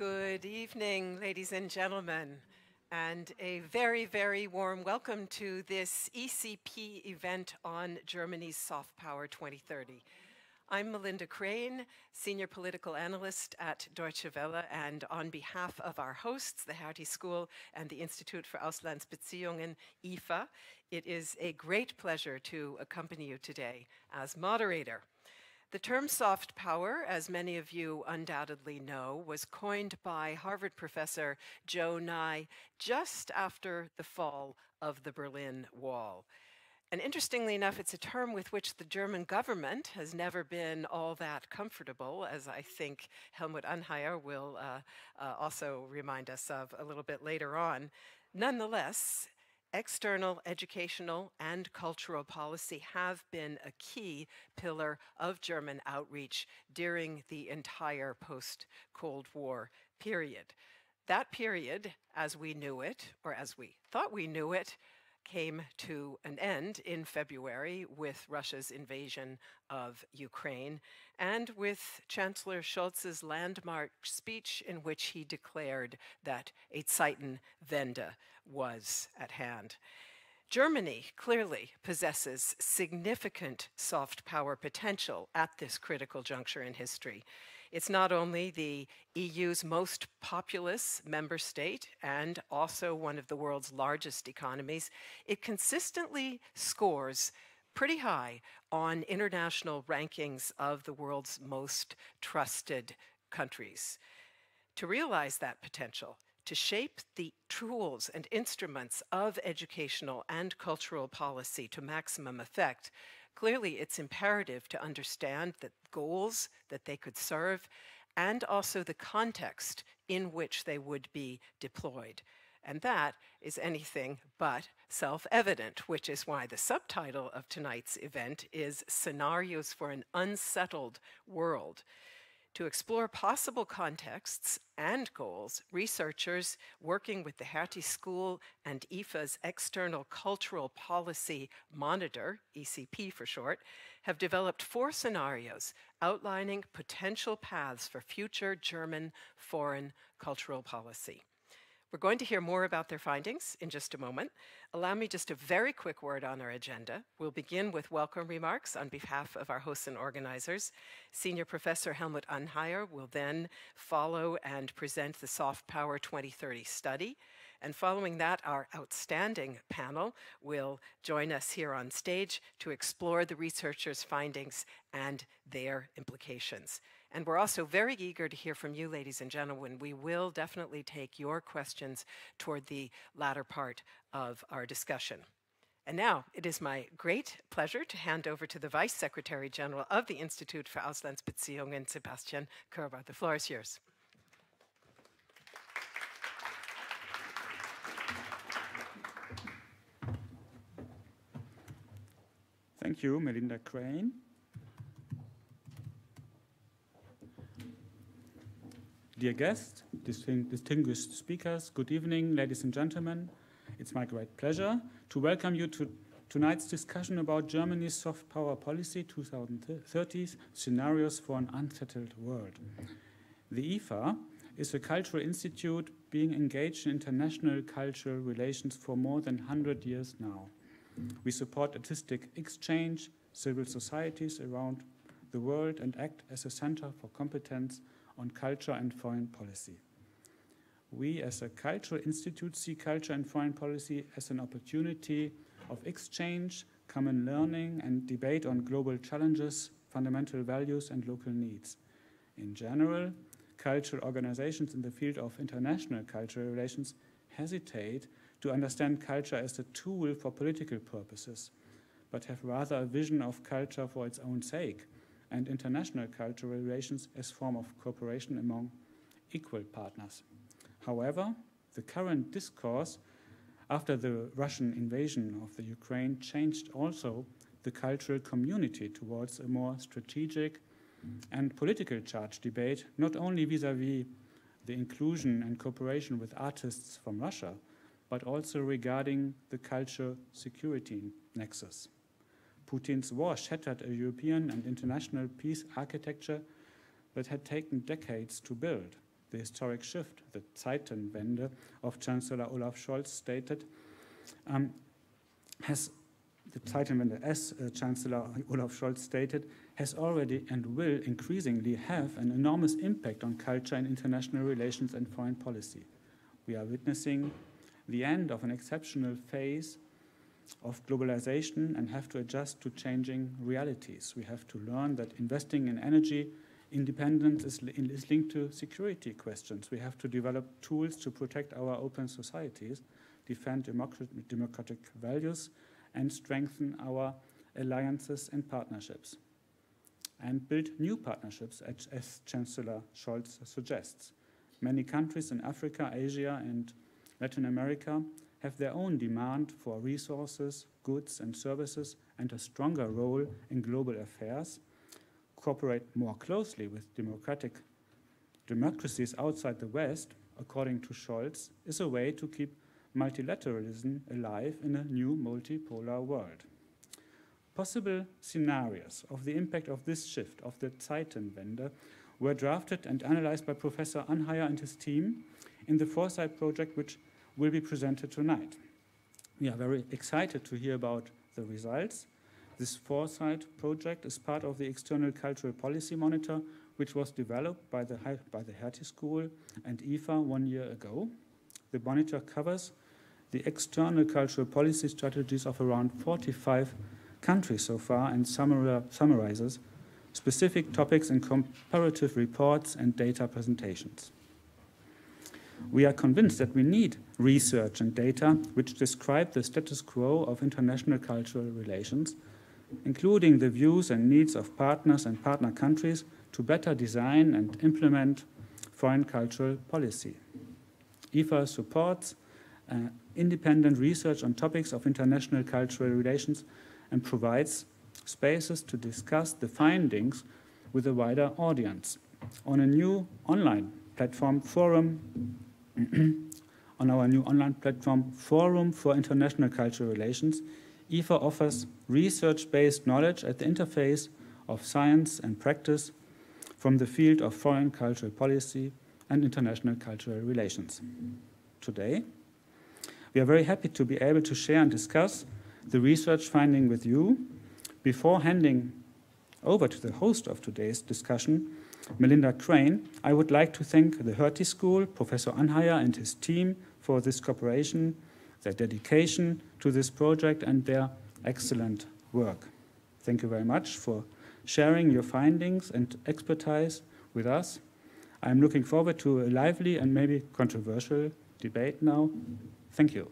Good evening, ladies and gentlemen, and a very, very warm welcome to this ECP event on Germany's Soft Power 2030. I'm Melinda Crane, Senior Political Analyst at Deutsche Welle, and on behalf of our hosts, the Hertie School and the Institute for Auslandsbeziehungen, IFA, it is a great pleasure to accompany you today as moderator. The term soft power, as many of you undoubtedly know, was coined by Harvard professor Joe Nye just after the fall of the Berlin Wall. And interestingly enough, it's a term with which the German government has never been all that comfortable, as I think Helmut Anheier will uh, uh, also remind us of a little bit later on. Nonetheless, external, educational, and cultural policy have been a key pillar of German outreach during the entire post Cold War period. That period, as we knew it, or as we thought we knew it, came to an end in February with Russia's invasion of Ukraine and with Chancellor Scholz's landmark speech in which he declared that a Zeitenwende was at hand. Germany clearly possesses significant soft power potential at this critical juncture in history. It's not only the EU's most populous member state and also one of the world's largest economies, it consistently scores pretty high on international rankings of the world's most trusted countries. To realize that potential, to shape the tools and instruments of educational and cultural policy to maximum effect, clearly it's imperative to understand the goals that they could serve and also the context in which they would be deployed. And that is anything but self evident, which is why the subtitle of tonight's event is Scenarios for an Unsettled World. To explore possible contexts and goals, researchers working with the Hertie School and IFA's External Cultural Policy Monitor, ECP for short, have developed four scenarios outlining potential paths for future German foreign cultural policy. We're going to hear more about their findings in just a moment. Allow me just a very quick word on our agenda. We'll begin with welcome remarks on behalf of our hosts and organizers. Senior Professor Helmut Anheier will then follow and present the Soft Power 2030 study. And following that, our outstanding panel will join us here on stage to explore the researchers' findings and their implications. And we're also very eager to hear from you, ladies and gentlemen. We will definitely take your questions toward the latter part of our discussion. And now it is my great pleasure to hand over to the Vice Secretary General of the Institute for Auslandsbeziehungen, Sebastian Körber. The floor is yours. Thank you, Melinda Crane. Dear guests, distinguished speakers, good evening, ladies and gentlemen. It's my great pleasure to welcome you to tonight's discussion about Germany's soft power policy 2030 scenarios for an unsettled world. The IFA is a cultural institute being engaged in international cultural relations for more than 100 years now. We support artistic exchange, civil societies around the world, and act as a center for competence on culture and foreign policy. We, as a cultural institute, see culture and foreign policy as an opportunity of exchange, common learning, and debate on global challenges, fundamental values, and local needs. In general, cultural organizations in the field of international cultural relations hesitate to understand culture as a tool for political purposes, but have rather a vision of culture for its own sake and international cultural relations as form of cooperation among equal partners. However, the current discourse after the Russian invasion of the Ukraine changed also the cultural community towards a more strategic and political charge debate, not only vis a vis the inclusion and cooperation with artists from Russia, but also regarding the culture security nexus. Putin's war shattered a European and international peace architecture that had taken decades to build. the historic shift, the Zeitenwende of Chancellor Olaf Scholz stated, um, has the Zeitenwende, as uh, Chancellor Olaf Scholz stated, has already and will increasingly have an enormous impact on culture and international relations and foreign policy. We are witnessing the end of an exceptional phase of globalization and have to adjust to changing realities. We have to learn that investing in energy independence is, li is linked to security questions. We have to develop tools to protect our open societies, defend democratic values, and strengthen our alliances and partnerships. And build new partnerships, as Chancellor Scholz suggests. Many countries in Africa, Asia, and Latin America have their own demand for resources, goods, and services, and a stronger role in global affairs, cooperate more closely with democratic democracies outside the West, according to Scholz, is a way to keep multilateralism alive in a new multipolar world. Possible scenarios of the impact of this shift of the Zeitenwende were drafted and analyzed by Professor Anheier and his team in the Foresight project, which will be presented tonight. We are very excited to hear about the results. This Foresight project is part of the External Cultural Policy Monitor, which was developed by the, by the Hertie School and IFA one year ago. The monitor covers the external cultural policy strategies of around 45 countries so far and summarizes specific topics in comparative reports and data presentations. We are convinced that we need research and data which describe the status quo of international cultural relations, including the views and needs of partners and partner countries to better design and implement foreign cultural policy. IFA supports uh, independent research on topics of international cultural relations and provides spaces to discuss the findings with a wider audience. On a new online platform forum, on our new online platform Forum for International Cultural Relations, IFA offers research-based knowledge at the interface of science and practice from the field of foreign cultural policy and international cultural relations. Today, we are very happy to be able to share and discuss the research finding with you. Before handing over to the host of today's discussion, Melinda Crane, I would like to thank the Hertie School, Professor Anheier and his team for this cooperation, their dedication to this project, and their excellent work. Thank you very much for sharing your findings and expertise with us. I'm looking forward to a lively and maybe controversial debate now. Thank you.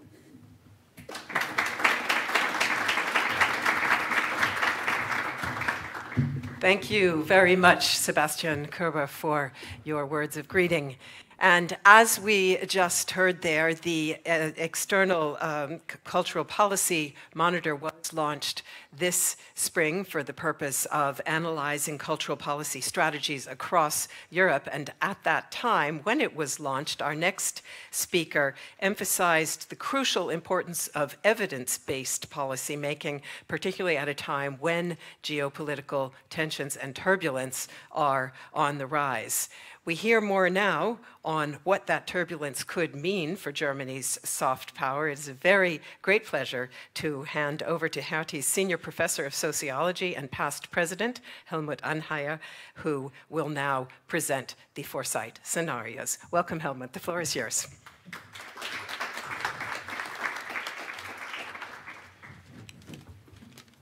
Thank you very much, Sebastian Körber, for your words of greeting. And as we just heard there, the uh, external um, cultural policy monitor was launched this spring for the purpose of analyzing cultural policy strategies across Europe. And at that time, when it was launched, our next speaker emphasized the crucial importance of evidence based policy making, particularly at a time when geopolitical tensions and turbulence are on the rise. We hear more now on what that turbulence could mean for Germany's soft power. It is a very great pleasure to hand over to Hertie's Senior Professor of Sociology and past President, Helmut Anheier, who will now present the foresight scenarios. Welcome, Helmut. The floor is yours.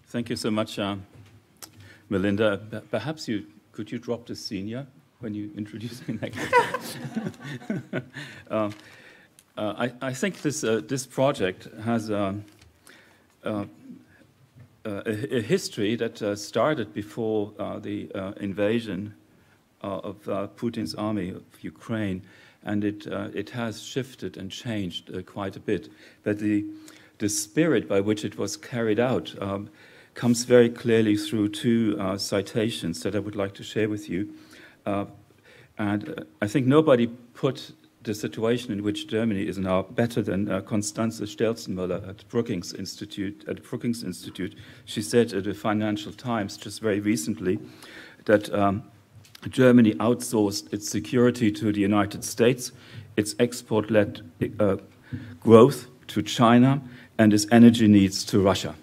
Thank you so much, uh, Melinda. Perhaps you could you drop the senior? When you introduce me um, uh, I, I, think this, uh, this project has um, uh, a, a, history that uh, started before uh, the uh, invasion of Putin's army of Ukraine, and it, it has shifted and changed quite a bit. But the, the spirit by which it was carried out um, comes very clearly through two citations that I would like to share with you. Uh, and I think nobody put the situation in which Germany is now better than uh, Constanze Stelzenmüller at Brookings Institute. At Brookings Institute, she said at the Financial Times just very recently that um, Germany outsourced its security to the United States, its export led uh, growth to China, and its energy needs to Russia.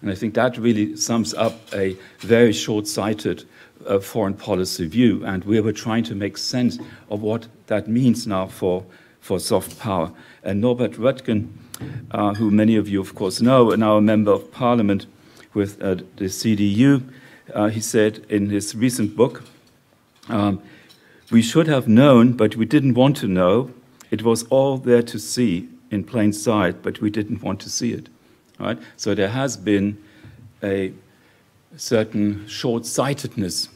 And I think that really sums up a very short sighted uh, foreign policy view. And we were trying to make sense of what that means now for, for soft power. And Norbert Röttgen, uh, who many of you, of course, know, and now a member of parliament with uh, the CDU, uh, he said in his recent book, um, We should have known, but we didn't want to know. It was all there to see in plain sight, but we didn't want to see it. Right? So there has been a certain short sightedness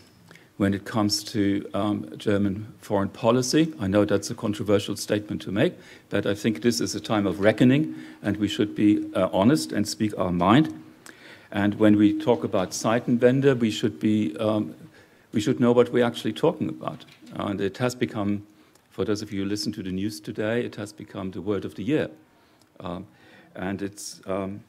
when it comes to um, German foreign policy. I know that's a controversial statement to make, but I think this is a time of reckoning, and we should be uh, honest and speak our mind. And when we talk about Zeitenwende, we should be um, we should know what we're actually talking about. And it has become, for those of you who listen to the news today, it has become the word of the year. Um, and it's um,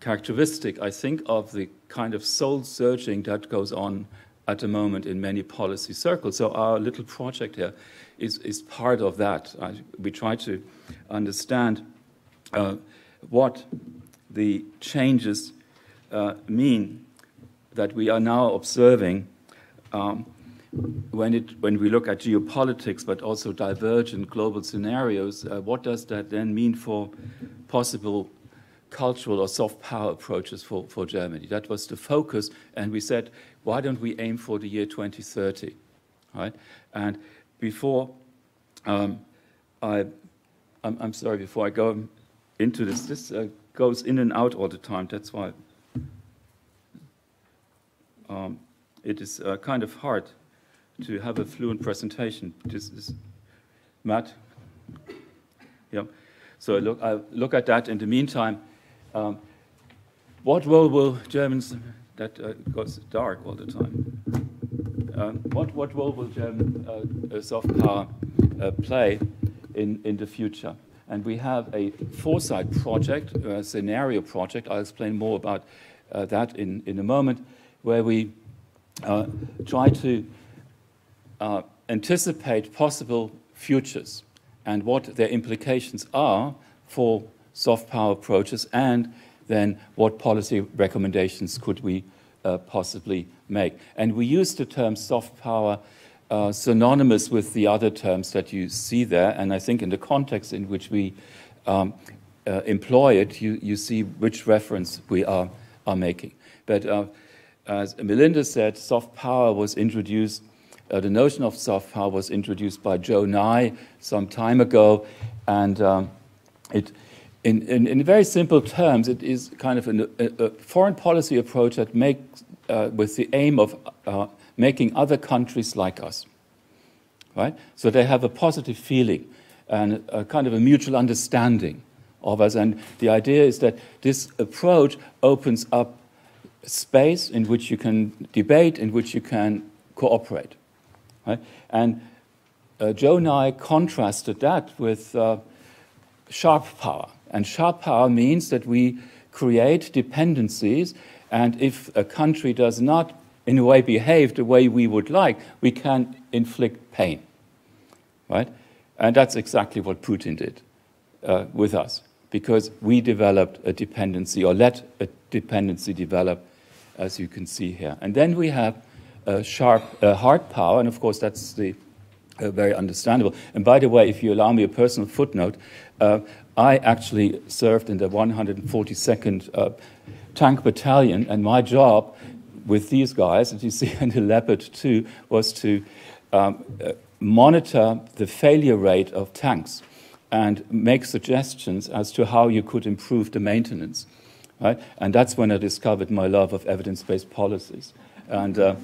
characteristic, I think, of the kind of soul searching that goes on at the moment in many policy circles. So our little project here is, is part of that. I, we try to understand uh, what the changes uh, mean that we are now observing um, when, it, when we look at geopolitics, but also divergent global scenarios, uh, what does that then mean for possible cultural or soft power approaches for, for Germany? That was the focus, and we said, why don't we aim for the year 2030, right? And before um, I, I'm, I'm, sorry, before I go into this, this uh, goes in and out all the time. That's why um, it is uh, kind of hard to have a fluent presentation. This is Matt. Yeah. So I look, I look at that. In the meantime, um, what role will Germans? That uh, goes dark all the time. Um, what what role will German uh, soft power uh, play in in the future? And we have a foresight project, a scenario project. I'll explain more about uh, that in in a moment, where we uh, try to uh, anticipate possible futures and what their implications are for soft power approaches and then what policy recommendations could we uh, possibly make. And we use the term soft power uh, synonymous with the other terms that you see there, and I think in the context in which we um, uh, employ it, you, you see which reference we are, are making. But uh, as Melinda said, soft power was introduced, uh, the notion of soft power was introduced by Joe Nye some time ago, and um, it, in, in, in, very simple terms, it is kind of an, a, a, foreign policy approach that makes, uh, with the aim of uh, making other countries like us, right? So they have a positive feeling and a kind of a mutual understanding of us. And the idea is that this approach opens up space in which you can debate, in which you can cooperate. Right? And uh, Joe Nye contrasted that with uh, sharp power. And sharp power means that we create dependencies, and if a country does not, in a way, behave the way we would like, we can inflict pain. Right? And that's exactly what Putin did uh, with us, because we developed a dependency or let a dependency develop as you can see here. And then we have a sharp uh, hard power, and of course that's the uh, very understandable. And by the way, if you allow me a personal footnote, uh, I actually served in the 142nd uh, Tank Battalion, and my job with these guys, as you see in the Leopard 2, was to um, uh, monitor the failure rate of tanks and make suggestions as to how you could improve the maintenance. Right? And that's when I discovered my love of evidence-based policies. And, uh,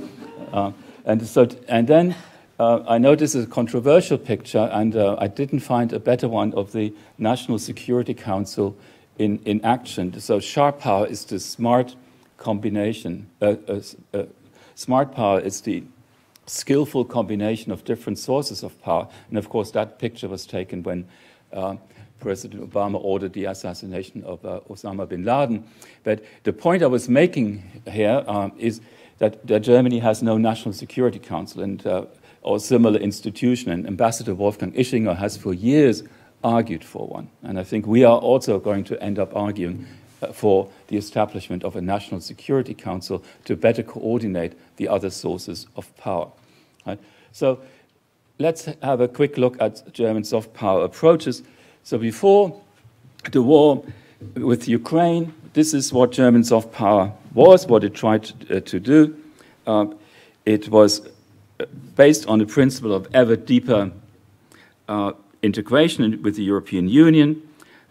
uh, and, so, and then uh, I know this is a controversial picture, and uh, I didn't find a better one of the National Security Council in, in action. So sharp power is the smart combination. Uh, uh, smart power is the skillful combination of different sources of power. And of course, that picture was taken when President Obama ordered the assassination of uh, Osama bin Laden. But the point I was making here um, is that, that Germany has no national security council and uh, or similar institution. And Ambassador Wolfgang Ischinger has for years argued for one. And I think we are also going to end up arguing uh, for the establishment of a national security council to better coordinate the other sources of power. Right? So let's have a quick look at German soft power approaches. So before the war with Ukraine, this is what German soft power was, what it tried to, uh, to do. Uh, it was based on the principle of ever deeper uh, integration with the European Union,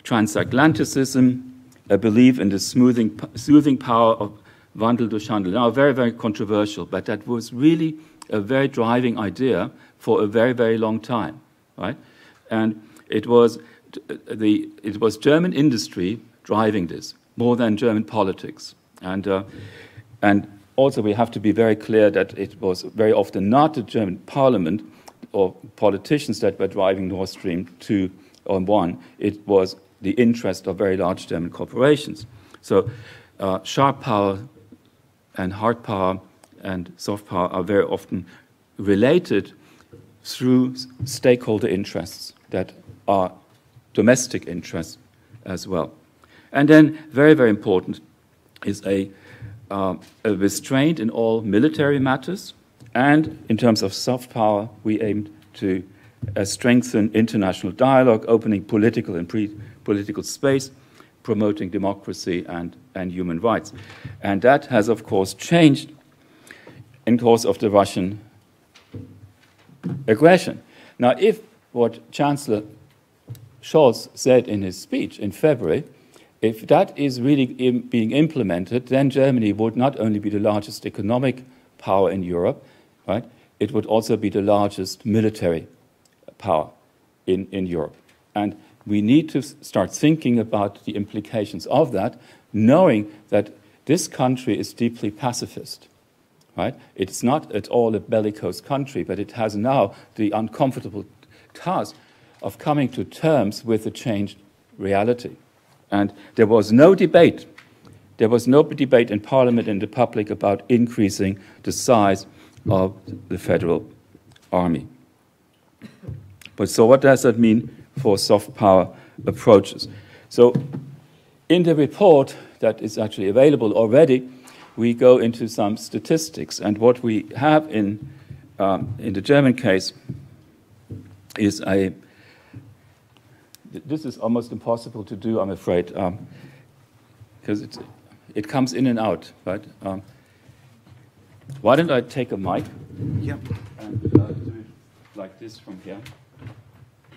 transatlanticism, a belief in the smoothing, soothing power of Wandel durch Handel. Now, very, very controversial, but that was really a very driving idea for a very, very long time, right? And it was, the, it was German industry driving this more than German politics. And, uh, and also, we have to be very clear that it was very often not the German parliament or politicians that were driving Nord Stream 2 or 1. It was the interest of very large German corporations. So, uh, sharp power and hard power and soft power are very often related through stakeholder interests that are domestic interests as well. And then, very, very important, is a, uh, a restraint in all military matters. And in terms of soft power, we aimed to uh, strengthen international dialogue, opening political and political space, promoting democracy and, and human rights. And that has, of course, changed in course of the Russian aggression. Now, if what Chancellor Scholz said in his speech in February, if that is really Im being implemented, then Germany would not only be the largest economic power in Europe, right? It would also be the largest military power in, in Europe. And we need to start thinking about the implications of that, knowing that this country is deeply pacifist. Right? It's not at all a bellicose country, but it has now the uncomfortable task of coming to terms with the changed reality. And there was no debate. There was no debate in Parliament and the public about increasing the size of the federal army. But so, what does that mean for soft power approaches? So, in the report that is actually available already, we go into some statistics. And what we have in, um, in the German case is a this is almost impossible to do, I'm afraid, because um, it comes in and out, right? Um, why don't I take a mic? Yeah. And uh, do it like this from here.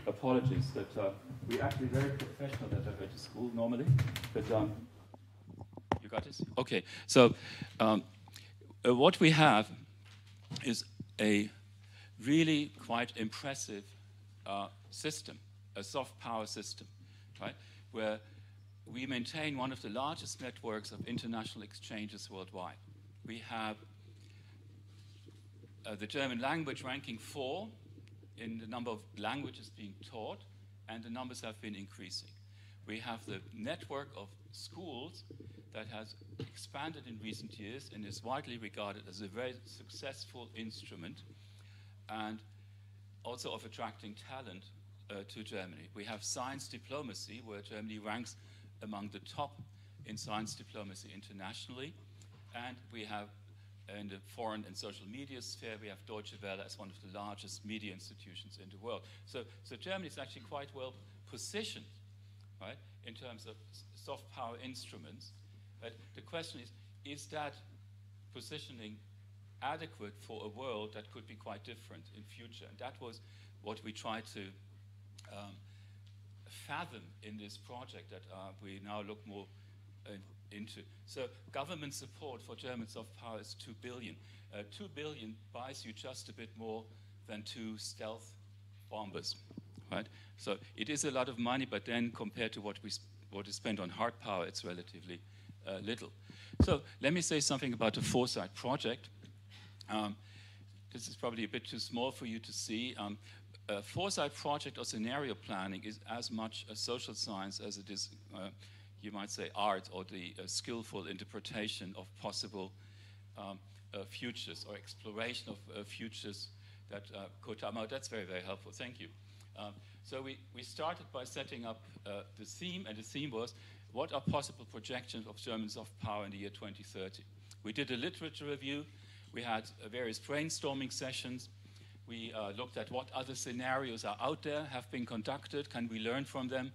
Apologies that uh, we actually very professional that I go to school normally, but um, you got this? Okay. So um, uh, what we have is a really quite impressive uh, system a soft power system, right? Where we maintain one of the largest networks of international exchanges worldwide. We have uh, the German language ranking four in the number of languages being taught, and the numbers have been increasing. We have the network of schools that has expanded in recent years and is widely regarded as a very successful instrument and also of attracting talent uh, to Germany. We have science diplomacy, where Germany ranks among the top in science diplomacy internationally. And we have, in the foreign and social media sphere, we have Deutsche Welle as one of the largest media institutions in the world. So, so Germany is actually quite well positioned, right, in terms of soft power instruments. But the question is, is that positioning adequate for a world that could be quite different in future? And that was what we tried to um, fathom in this project that uh, we now look more uh, into. So government support for German soft power is 2 billion. Uh, 2 billion buys you just a bit more than two stealth bombers, right? So it is a lot of money, but then compared to what we what is spent on hard power, it's relatively uh, little. So let me say something about the Foresight project. Um, this is probably a bit too small for you to see. Um, uh, foresight project or scenario planning is as much a social science as it is, uh, you might say, art or the uh, skillful interpretation of possible um, uh, futures or exploration of uh, futures that uh, come out. That's very, very helpful. Thank you. Um, so we, we started by setting up uh, the theme, and the theme was what are possible projections of German soft power in the year 2030? We did a literature review. We had various brainstorming sessions. We uh, looked at what other scenarios are out there, have been conducted, can we learn from them?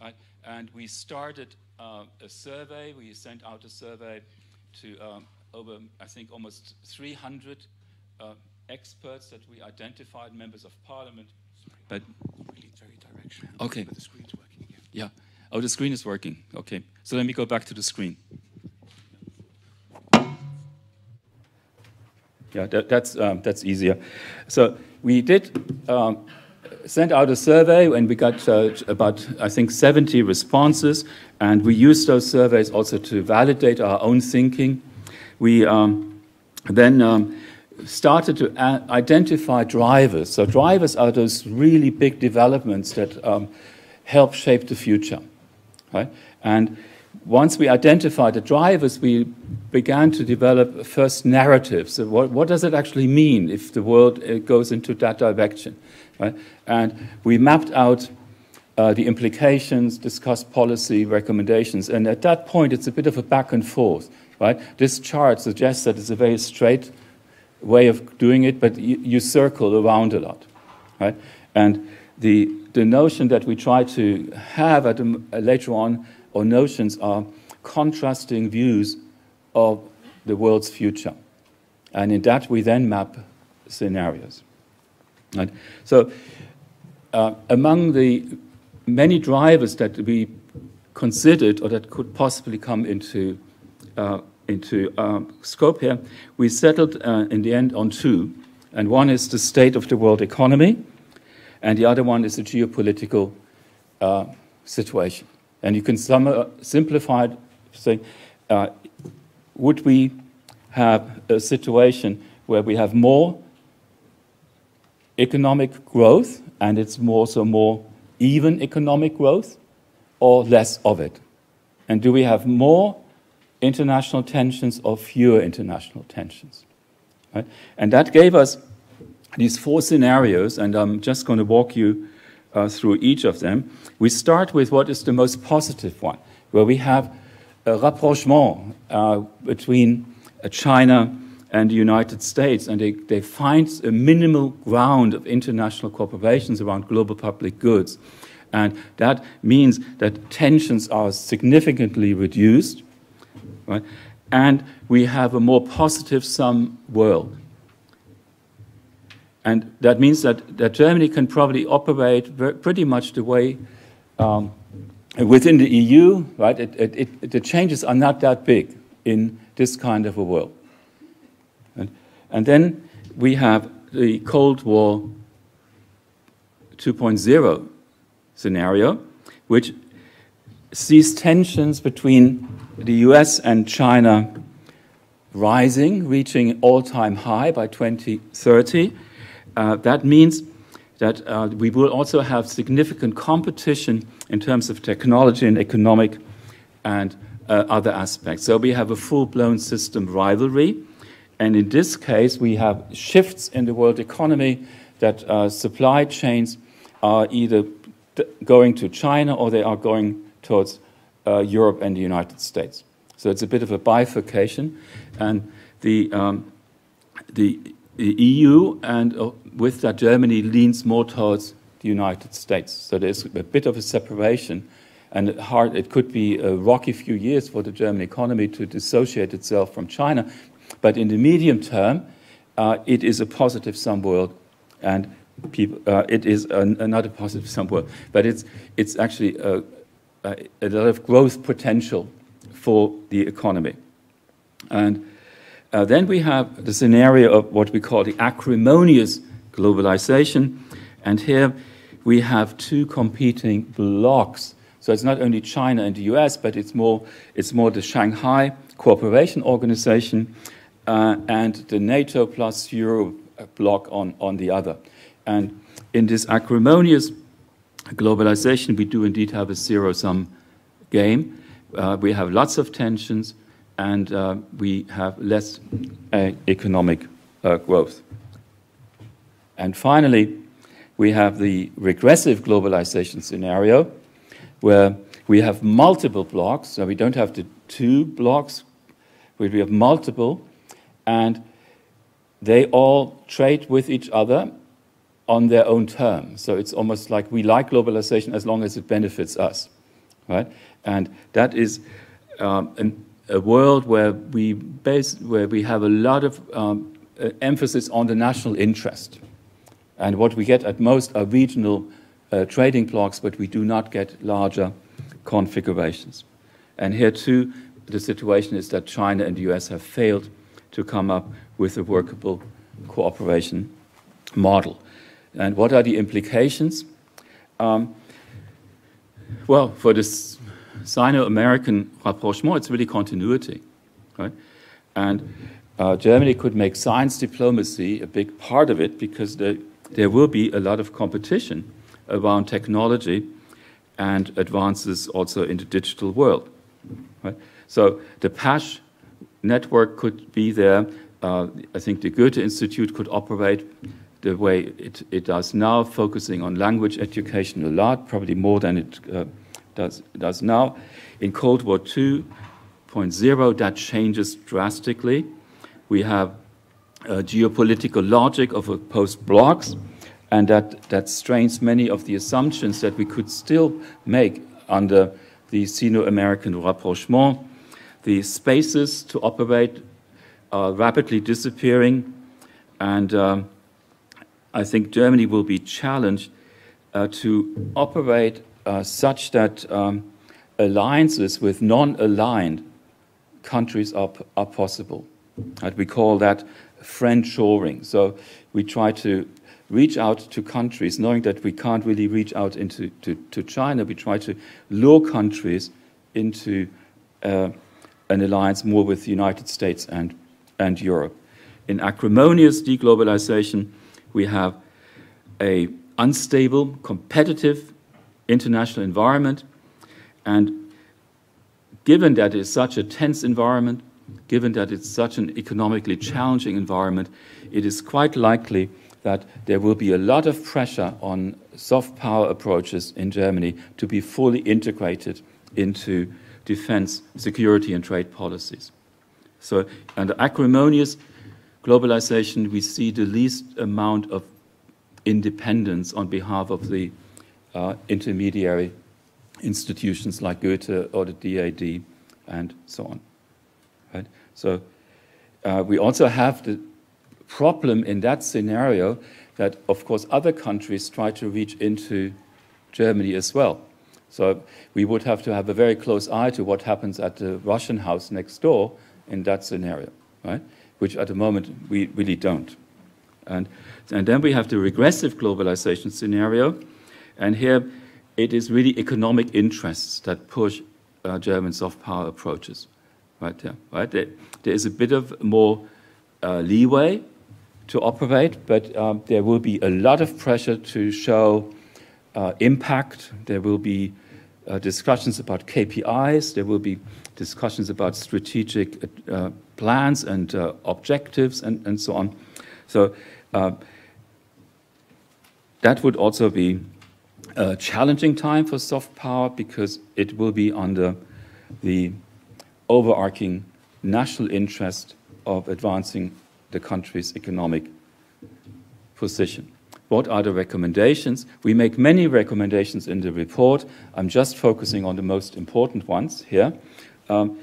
Right? And we started uh, a survey. We sent out a survey to um, over, I think, almost 300 uh, experts that we identified, members of parliament. But really very directional. Okay. But the screen's working again. yeah. Oh, the screen is working. Okay. So let me go back to the screen. Yeah, that, that's, um, that's easier. So we did um, send out a survey and we got uh, about, I think, 70 responses. And we used those surveys also to validate our own thinking. We um, then um, started to a- identify drivers. So, drivers are those really big developments that um, help shape the future. Right? And once we identified the drivers, we began to develop first narratives. What, what does it actually mean if the world uh, goes into that direction? Right? And we mapped out uh, the implications, discussed policy recommendations, and at that point, it's a bit of a back and forth. Right? This chart suggests that it's a very straight way of doing it, but you, you circle around a lot. Right? And the, the notion that we try to have at later on or notions are contrasting views of the world's future. And in that, we then map scenarios. Right? So, uh, among the many drivers that we considered or that could possibly come into, uh, into um, scope here, we settled uh, in the end on two. And one is the state of the world economy, and the other one is the geopolitical uh, situation. And you can sum, uh, simplify it saying, uh, would we have a situation where we have more economic growth and it's more so more even economic growth or less of it? And do we have more international tensions or fewer international tensions? Right? And that gave us these four scenarios, and I'm just going to walk you uh, through each of them. We start with what is the most positive one, where we have a rapprochement uh, between uh, China and the United States, and they, they find a minimal ground of international corporations around global public goods. And that means that tensions are significantly reduced, right? and we have a more positive sum world. And that means that, that Germany can probably operate pretty much the way um, within the EU, right? It, it, it, the changes are not that big in this kind of a world. And, and then we have the Cold War 2.0 scenario, which sees tensions between the US and China rising, reaching all time high by 2030 uh, that means that uh, we will also have significant competition in terms of technology and economic and uh, other aspects. So we have a full blown system rivalry. And in this case, we have shifts in the world economy that uh, supply chains are either going to China or they are going towards uh, Europe and the United States. So it's a bit of a bifurcation. And the, um, the the EU and uh, with that Germany leans more towards the United States. So there's a bit of a separation, and hard, it could be a rocky few years for the German economy to dissociate itself from China. But in the medium term, uh, it is a positive sum world, and people, uh, it is an, another positive sum world. But it's, it's actually a, a, a lot of growth potential for the economy. And uh, then we have the scenario of what we call the acrimonious globalization. And here we have two competing blocks. So it's not only China and the US, but it's more, it's more the Shanghai Cooperation Organization uh, and the NATO plus Euro bloc on, on the other. And in this acrimonious globalization, we do indeed have a zero sum game. Uh, we have lots of tensions, and uh, we have less uh, economic uh, growth. And finally, we have the regressive globalization scenario, where we have multiple blocks, so we don't have the two blocks, we have multiple, and they all trade with each other on their own terms. So it's almost like we like globalization as long as it benefits us, right? And that is um, an, a world where we base, where we have a lot of um, uh, emphasis on the national interest. And what we get at most are regional uh, trading blocks, but we do not get larger configurations. And here too, the situation is that China and the US have failed to come up with a workable cooperation model. And what are the implications? Um, well, for this Sino American rapprochement, it's really continuity. Right? And uh, Germany could make science diplomacy a big part of it because there, there will be a lot of competition around technology and advances also in the digital world. Right? So the PASCH network could be there. Uh, I think the Goethe Institute could operate the way it, it does now, focusing on language education a lot, probably more than it uh, does, does now. In Cold War 2.0, that changes drastically. We have geopolitical logic of opposed blocks, and that, that strains many of the assumptions that we could still make under the Sino American rapprochement. The spaces to operate are rapidly disappearing, and um, I think Germany will be challenged uh, to operate uh, such that um, alliances with non aligned countries are, are possible. We call that friend shoring. So we try to reach out to countries, knowing that we can't really reach out into to, to China. We try to lure countries into uh, an alliance more with the United States and, and Europe. In acrimonious deglobalization, we have a unstable, competitive international environment. And given that it's such a tense environment, given that it's such an economically challenging environment, it is quite likely that there will be a lot of pressure on soft power approaches in Germany to be fully integrated into defense, security, and trade policies. So, under acrimonious globalization, we see the least amount of independence on behalf of the uh, intermediary institutions like Goethe or the DAAD and so on. Right? So uh, we also have the problem in that scenario that, of course, other countries try to reach into Germany as well. So we would have to have a very close eye to what happens at the Russian house next door in that scenario, right? Which at the moment we really don't. And, and then we have the regressive globalization scenario. And here it is really economic interests that push uh, German soft power approaches. Right there, right? There, there is a bit of more uh, leeway to operate, but um, there will be a lot of pressure to show uh, impact. There will be uh, discussions about KPIs. There will be discussions about strategic uh, plans and uh, objectives and, and so on. So that would also be a challenging time for soft power because it will be under the overarching national interest of advancing the country's economic position. What are the recommendations? We make many recommendations in the report. I'm just focusing on the most important ones here. Um,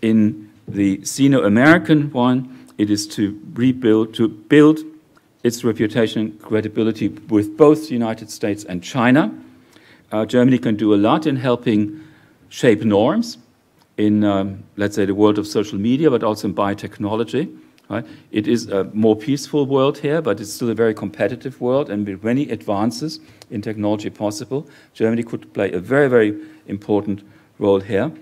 in the Sino American one, it is to rebuild, to build its reputation and credibility with both the United States and China. Uh, Germany can do a lot in helping shape norms in, um, let's say, the world of social media, but also in biotechnology. Right? It is a more peaceful world here, but it's still a very competitive world, and with many advances in technology possible, Germany could play a very, very important role here.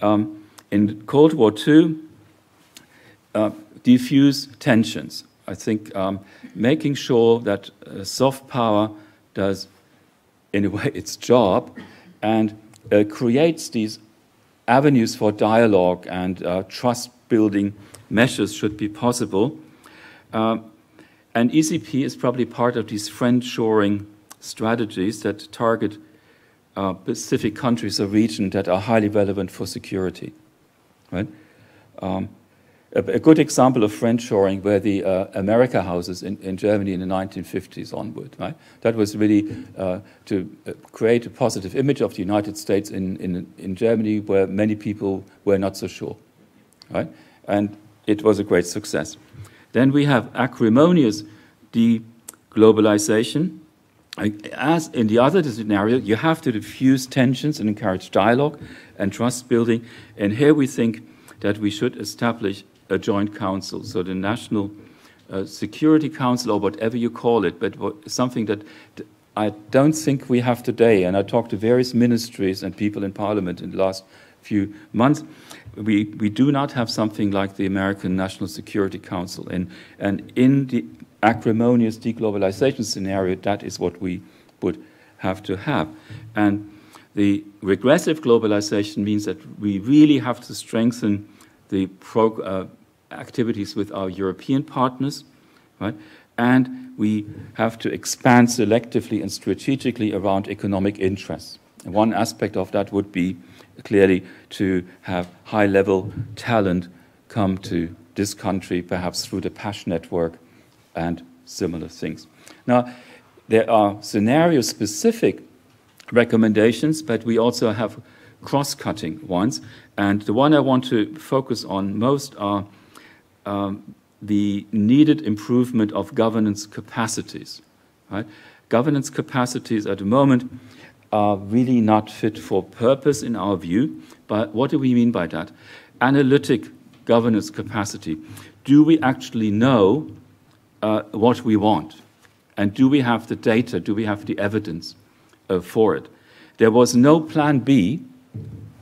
Um, in Cold War II, uh, diffuse tensions. I think um, making sure that uh, soft power does, in a way, its job and uh, creates these avenues for dialogue and uh, trust building measures should be possible. Uh, and ECP is probably part of these friend shoring strategies that target uh, specific countries or regions that are highly relevant for security. Right? Um, a, good example of friend shoring were the uh, America houses in, in, Germany in the 1950s onward. Right? That was really uh, to uh, create a positive image of the United States in, in, in Germany where many people were not so sure. Right? And it was a great success. Then we have acrimonious deglobalization. As in the other scenario, you have to diffuse tensions and encourage dialogue and trust building. And here we think that we should establish a joint council, so the National uh, Security Council, or whatever you call it, but what, something that I don't think we have today. And I talked to various ministries and people in Parliament in the last few months. We, we do not have something like the American National Security Council. And, and in the acrimonious deglobalization scenario, that is what we would have to have. And the regressive globalization means that we really have to strengthen the uh, activities with our European partners, right? And we have to expand selectively and strategically around economic interests. And one aspect of that would be clearly to have high level talent come to this country, perhaps through the PASCH network and similar things. Now, there are scenario specific recommendations, but we also have cross cutting ones. And the one I want to focus on most are um, the needed improvement of governance capacities. Right? Governance capacities at the moment are really not fit for purpose in our view. But what do we mean by that? Analytic governance capacity. Do we actually know uh, what we want? And do we have the data? Do we have the evidence uh, for it? There was no plan B,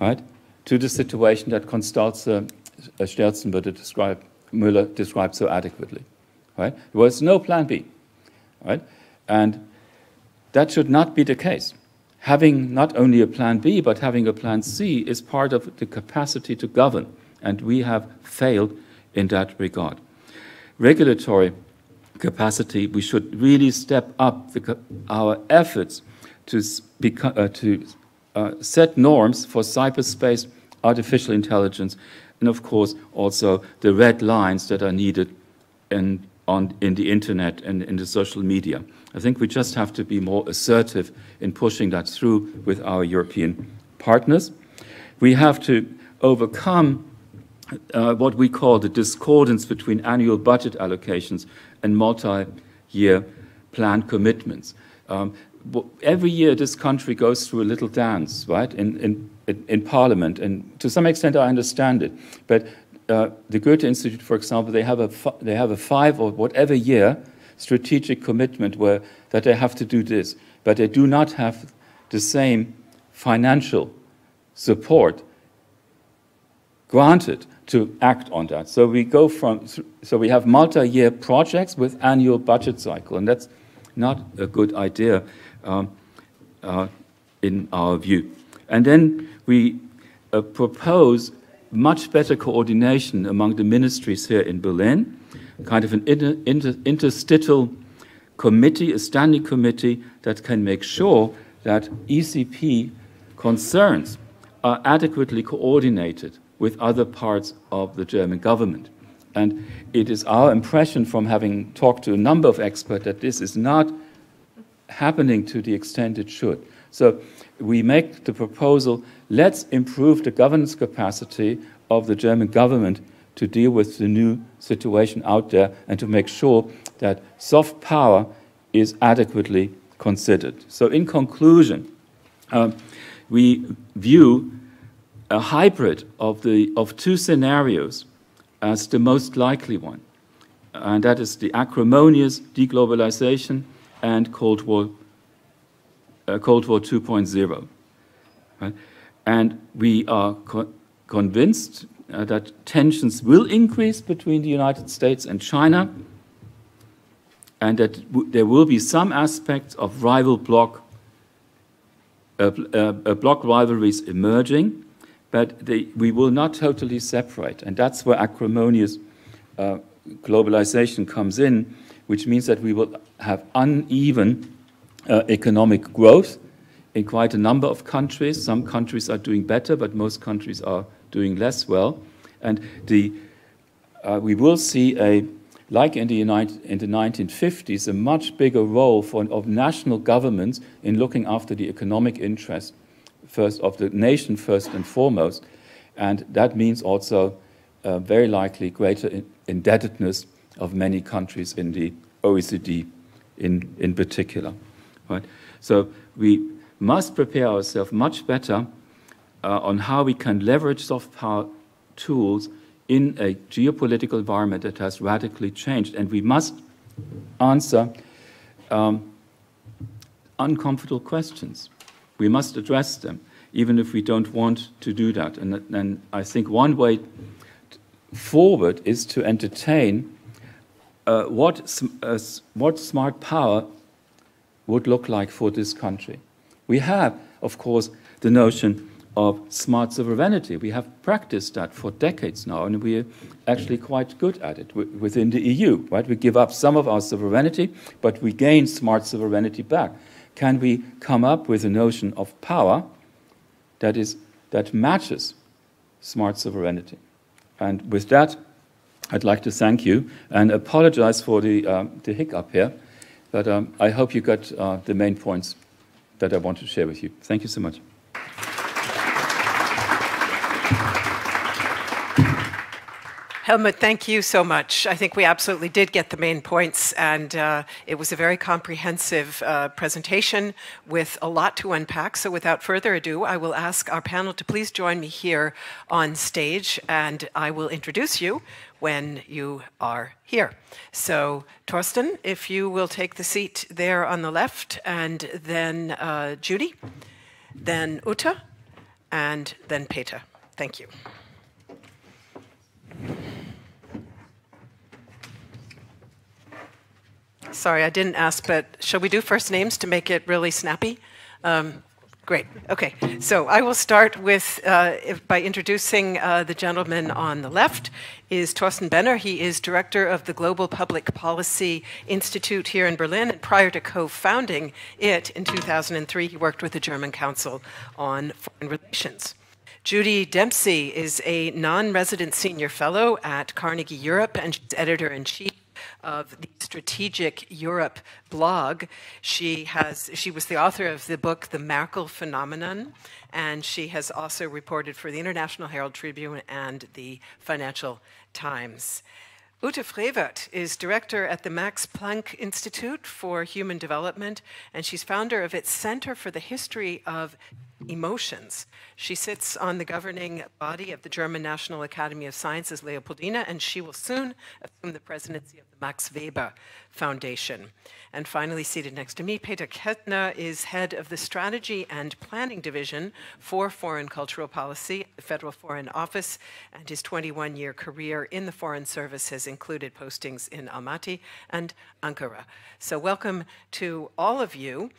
right, to the situation that Constanze uh, Sterzenberger described, Müller described so adequately, right? There was no plan B, right? And that should not be the case. Having not only a plan B, but having a plan C is part of the capacity to govern, and we have failed in that regard. Regulatory capacity, we should really step up the, our efforts to, uh, to uh, set norms for cyberspace, artificial intelligence, and of course also the red lines that are needed in, on, in the internet and in the social media. I think we just have to be more assertive in pushing that through with our European partners. We have to overcome uh, what we call the discordance between annual budget allocations and multi-year plan commitments. Um, every year, this country goes through a little dance, right, in, in, in Parliament, and to some extent, I understand it. But uh, the Goethe Institute, for example, they have a they have a five or whatever year strategic commitment where that they have to do this, but they do not have the same financial support granted to act on that. So we go from, so we have multi-year projects with annual budget cycle, and that's not a good idea in our view. And then we uh, propose much better coordination among the ministries here in Berlin, kind of an inter, inter, interstitial committee, a standing committee that can make sure that ECP concerns are adequately coordinated with other parts of the German government. And it is our impression from having talked to a number of experts that this is not happening to the extent it should. So we make the proposal let's improve the governance capacity of the German government to deal with the new situation out there and to make sure that soft power is adequately considered. So, in conclusion, uh, we view a hybrid of, the, of two scenarios as the most likely one, and that is the acrimonious deglobalization and Cold War, uh, Cold War 2.0. Right? And we are co convinced uh, that tensions will increase between the United States and China, and that there will be some aspects of rival bloc, uh, uh, bloc rivalries emerging, but they, we will not totally separate. And that's where acrimonious uh, globalization comes in, which means that we will have uneven uh, economic growth in quite a number of countries. Some countries are doing better, but most countries are doing less well. And the, uh, we will see a, like in the, United, in the 1950s, a much bigger role for, of national governments in looking after the economic interest first of the nation first and foremost. And that means also uh, very likely greater in indebtedness of many countries in the OECD in, in particular. Right? So we must prepare ourselves much better uh, on how we can leverage soft power tools in a geopolitical environment that has radically changed. And we must answer um, uncomfortable questions. We must address them, even if we don't want to do that. And, and I think one way forward is to entertain uh, what, uh, what smart power would look like for this country. We have, of course, the notion of smart sovereignty. We have practiced that for decades now, and we're actually quite good at it within the EU. Right? We give up some of our sovereignty, but we gain smart sovereignty back. Can we come up with a notion of power that is that matches smart sovereignty? And with that, I'd like to thank you and apologize for the, um, the hiccup here, but um, I hope you got uh, the main points that I want to share with you. Thank you so much. Helmut, thank you so much. I think we absolutely did get the main points, and uh, it was a very comprehensive uh, presentation with a lot to unpack. So, without further ado, I will ask our panel to please join me here on stage, and I will introduce you when you are here. So, Thorsten, if you will take the seat there on the left, and then uh, Judy, then Ute, and then Peter. Thank you. Sorry, I didn't ask, but shall we do first names to make it really snappy? Um, great. Okay. So I will start with uh, if, by introducing uh, the gentleman on the left. Is Thorsten Benner. He is director of the Global Public Policy Institute here in Berlin. And prior to co-founding it in 2003, he worked with the German Council on Foreign Relations. Judy Dempsey is a non-resident senior fellow at Carnegie Europe, and she's editor-in-chief of the Strategic Europe blog. She has she was the author of the book The Merkel Phenomenon, and she has also reported for the International Herald Tribune and the Financial Times. Ute Frevert is director at the Max Planck Institute for Human Development, and she's founder of its Center for the History of Emotions. She sits on the governing body of the German National Academy of Sciences, Leopoldina, and she will soon assume the presidency of the Max Weber Foundation. And finally, seated next to me, Peter Kettner is head of the Strategy and Planning Division for Foreign Cultural Policy at the Federal Foreign Office, and his 21 year career in the Foreign Service has included postings in Almaty and Ankara. So, welcome to all of you.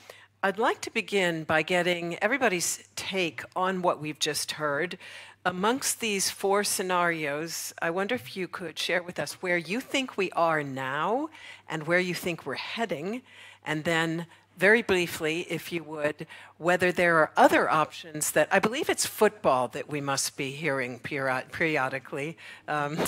I'd like to begin by getting everybody's take on what we've just heard. Amongst these four scenarios, I wonder if you could share with us where you think we are now and where you think we're heading, and then very briefly, if you would, whether there are other options that I believe it's football that we must be hearing periodically. Um,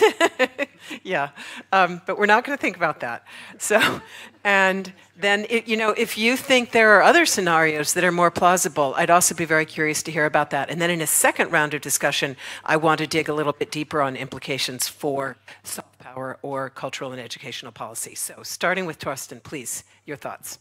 yeah, um, but we're not going to think about that. So, and then, it, you know, if you think there are other scenarios that are more plausible, I'd also be very curious to hear about that. And then in a second round of discussion, I want to dig a little bit deeper on implications for soft power or cultural and educational policy. So, starting with Thorsten, please, your thoughts.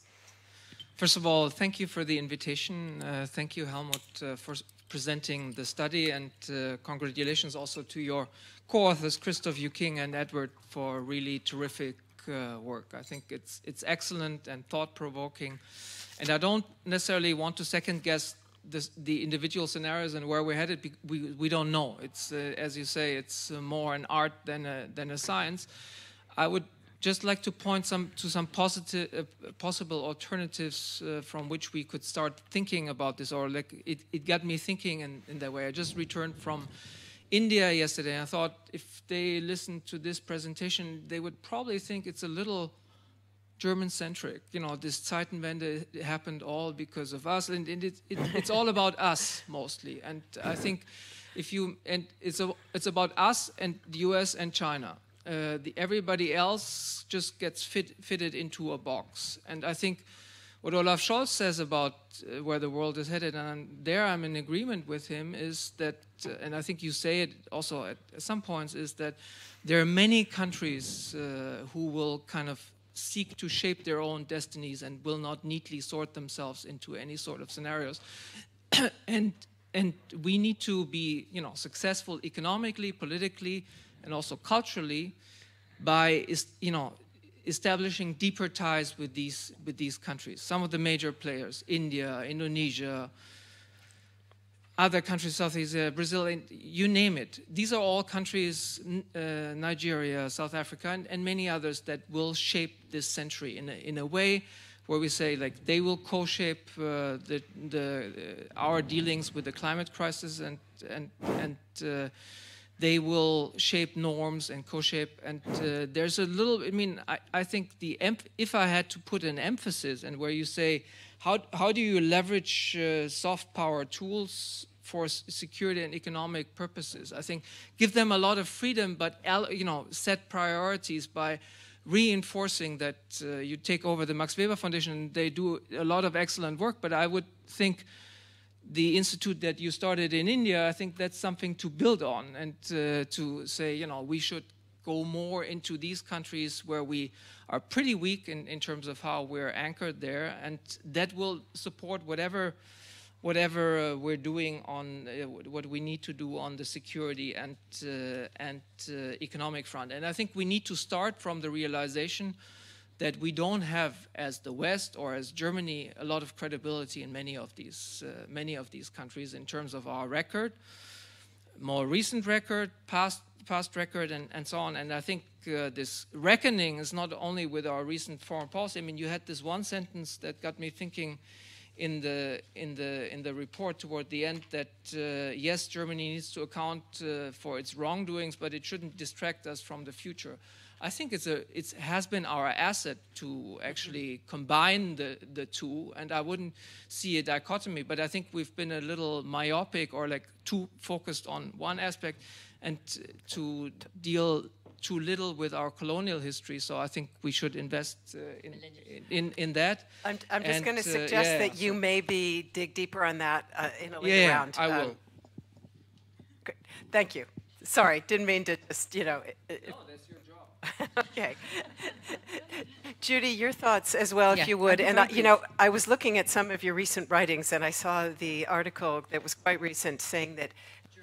First of all, thank you for the invitation. Uh, thank you, Helmut, uh, for presenting the study, and uh, congratulations also to your co-authors, Christoph King and Edward, for really terrific uh, work. I think it's it's excellent and thought-provoking, and I don't necessarily want to second-guess the individual scenarios and where we're headed. We we don't know. It's uh, as you say, it's uh, more an art than a than a science. I would just like to point some to some positive uh, possible alternatives uh, from which we could start thinking about this or like it, it got me thinking in, in that way. I just returned from india yesterday. I thought if they listened to this presentation they would probably think it's a little german centric you know this zeitenwende happened all because of us and, and it, it, it's all about us mostly. And i think if you and it's a, it's about us and the us and china uh, the, everybody else just gets fit, fitted into a box. And I think what Olaf Scholz says about uh, where the world is headed, and there I'm in agreement with him, is that, uh, and I think you say it also at some points, is that there are many countries uh, who will kind of seek to shape their own destinies and will not neatly sort themselves into any sort of scenarios. and and we need to be, you know, successful economically, politically, and also culturally by you know establishing deeper ties with these with these countries. Some of the major players, India, Indonesia, other countries, Southeast Asia, Brazil, you name it. These are all countries, uh, Nigeria, South Africa, and, and, many others that will shape this century in a, in a way where we say like they will co-shape uh, the, the uh, our dealings with the climate crisis and and and uh, they will shape norms and co-shape. And uh, there's a little. I mean, I, I think the if I had to put an emphasis and where you say, how how do you leverage uh, soft power tools for security and economic purposes? I think give them a lot of freedom, but you know, set priorities by reinforcing that uh, you take over the Max Weber Foundation. They do a lot of excellent work, but I would think the institute that you started in India, I think that's something to build on and uh, to say, you know, we should go more into these countries where we are pretty weak in, in terms of how we're anchored there, and that will support whatever whatever uh, we're doing on uh, what we need to do on the security and uh, and uh, economic front. And I think we need to start from the realization that we don't have, as the West or as Germany, a lot of credibility in many of these uh, many of these countries in terms of our record, more recent record, past past record, and, and so on. And I think uh, this reckoning is not only with our recent foreign policy. I mean, you had this one sentence that got me thinking in the in the in the report toward the end that uh, yes, Germany needs to account uh, for its wrongdoings, but it shouldn't distract us from the future. I think it's a it has been our asset to actually combine the the two, and I wouldn't see a dichotomy. But I think we've been a little myopic or like too focused on one aspect, and to deal too little with our colonial history. So I think we should invest uh, in, in, in that. I'm, I'm just going to uh, suggest uh, yeah, that you so maybe dig deeper on that uh, in a later yeah, round. I will. Great. Thank you. Sorry, didn't mean to just you know. It, no, okay. Judy, your thoughts as well, yeah, if you would. And, uh, I, you know, I was looking at some of your recent writings and I saw the article that was quite recent saying that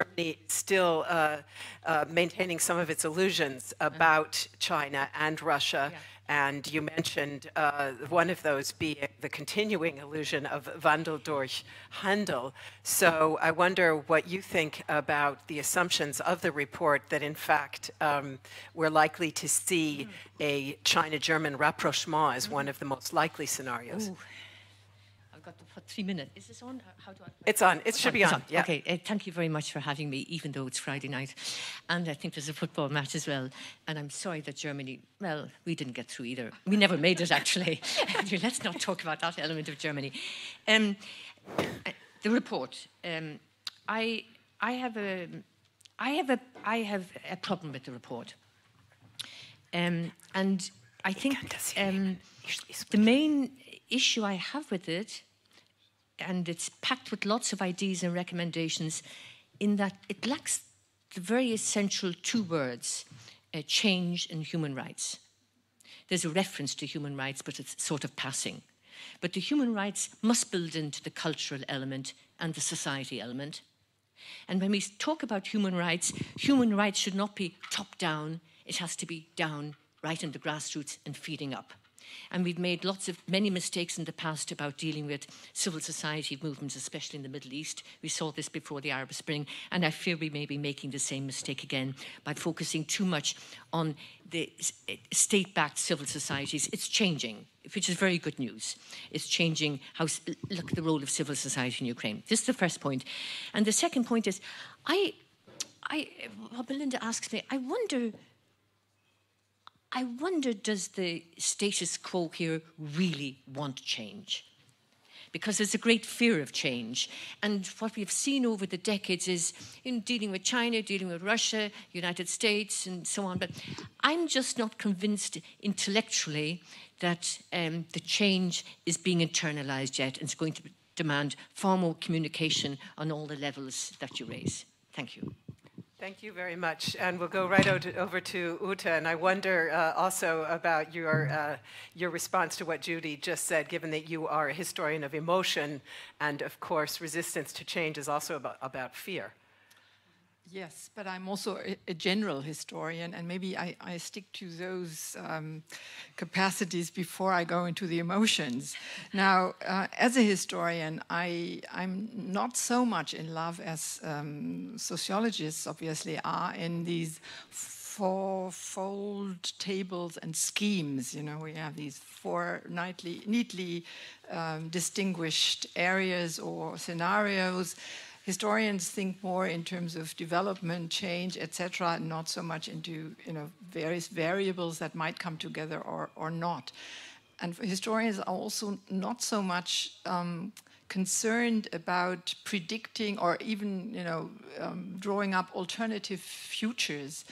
Germany still uh, uh, maintaining some of its illusions uh-huh. about China and Russia. Yeah. And you mentioned uh, one of those being the continuing illusion of Wandel durch Handel. So I wonder what you think about the assumptions of the report that, in fact, um, we're likely to see hmm. a China German rapprochement as one of the most likely scenarios. Ooh got for three minutes. Is this on? How do I? It's on. It should be on. on. Yeah. Okay. Uh, thank you very much for having me, even though it's Friday night, and I think there's a football match as well. And I'm sorry that Germany. Well, we didn't get through either. We never made it actually. Let's not talk about that element of Germany. Um, uh, the report. Um, I I have a I have a I have a problem with the report. Um, and I think um, the main issue I have with it and it's packed with lots of ideas and recommendations in that it lacks the very essential two words uh, change and human rights. There's a reference to human rights, but it's sort of passing. But the human rights must build into the cultural element and the society element. And when we talk about human rights, human rights should not be top down, it has to be down, right in the grassroots and feeding up. And we've made lots of many mistakes in the past about dealing with civil society movements, especially in the Middle East. We saw this before the Arab Spring, and I fear we may be making the same mistake again by focusing too much on the eh, state backed civil societies. It's changing, which is very good news. It's changing how, look, the role of civil society in Ukraine. This is the first point. And the second point is, I, I, Belinda asks me, I wonder. I wonder, does the status quo here really want change? because there's a great fear of change. And what we've seen over the decades is in dealing with China, dealing with Russia, United States, and so on. But I'm just not convinced intellectually that um, the change is being internalized yet and it's going to demand far more communication on all the levels that you raise. Thank you. Thank you very much. And we'll go right over to Ute. And I wonder uh, also about your, uh, your response to what Judy just said, given that you are a historian of emotion. And of course, resistance to change is also about, about fear. Yes, but I'm also a, a general historian, and maybe I, I stick to those um, capacities before I go into the emotions. Now, uh, as a historian, I, I'm not so much in love as um, sociologists obviously are in these fourfold tables and schemes. You know, we have these four nightly, neatly um, distinguished areas or scenarios historians think more in terms of development, change, etc., and not so much into you know various variables that might come together or or not. And historians are also not so much um, concerned about predicting or even you know um, drawing up alternative futures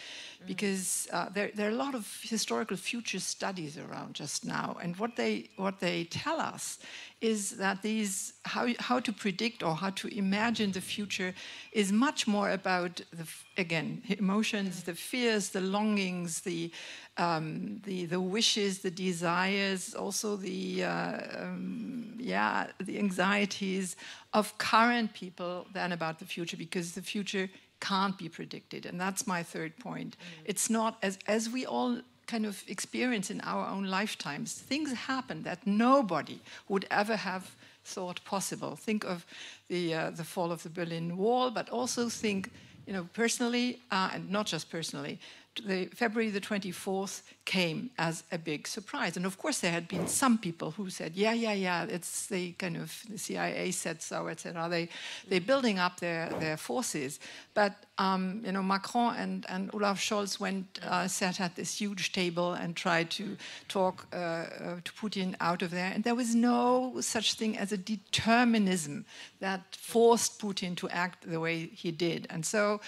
because uh, there, there, are a lot of historical future studies around just now and what they what they tell us is that these how, how to predict or how to imagine the future is much more about the again emotions the fears the longings the um, the the wishes the desires also the uh, um, yeah the anxieties of current people than about the future because the future can't be predicted. And that's my third point. Mm. It's not, as, as we all kind of experience in our own lifetimes, things happen that nobody would ever have thought possible. Think of the, uh, the fall of the Berlin Wall, but also think, you know, personally, uh, and not just personally, the February the 24th came as a big surprise. And of course, there had been some people who said, yeah, yeah, yeah, it's the kind of, the CIA said so, etc. They, they're building up their, their forces. But, um, you know, Macron and, and Olaf Scholz went, uh, sat at this huge table and tried to talk uh, uh, to Putin out of there. And there was no such thing as a determinism that forced Putin to act the way he did. And so,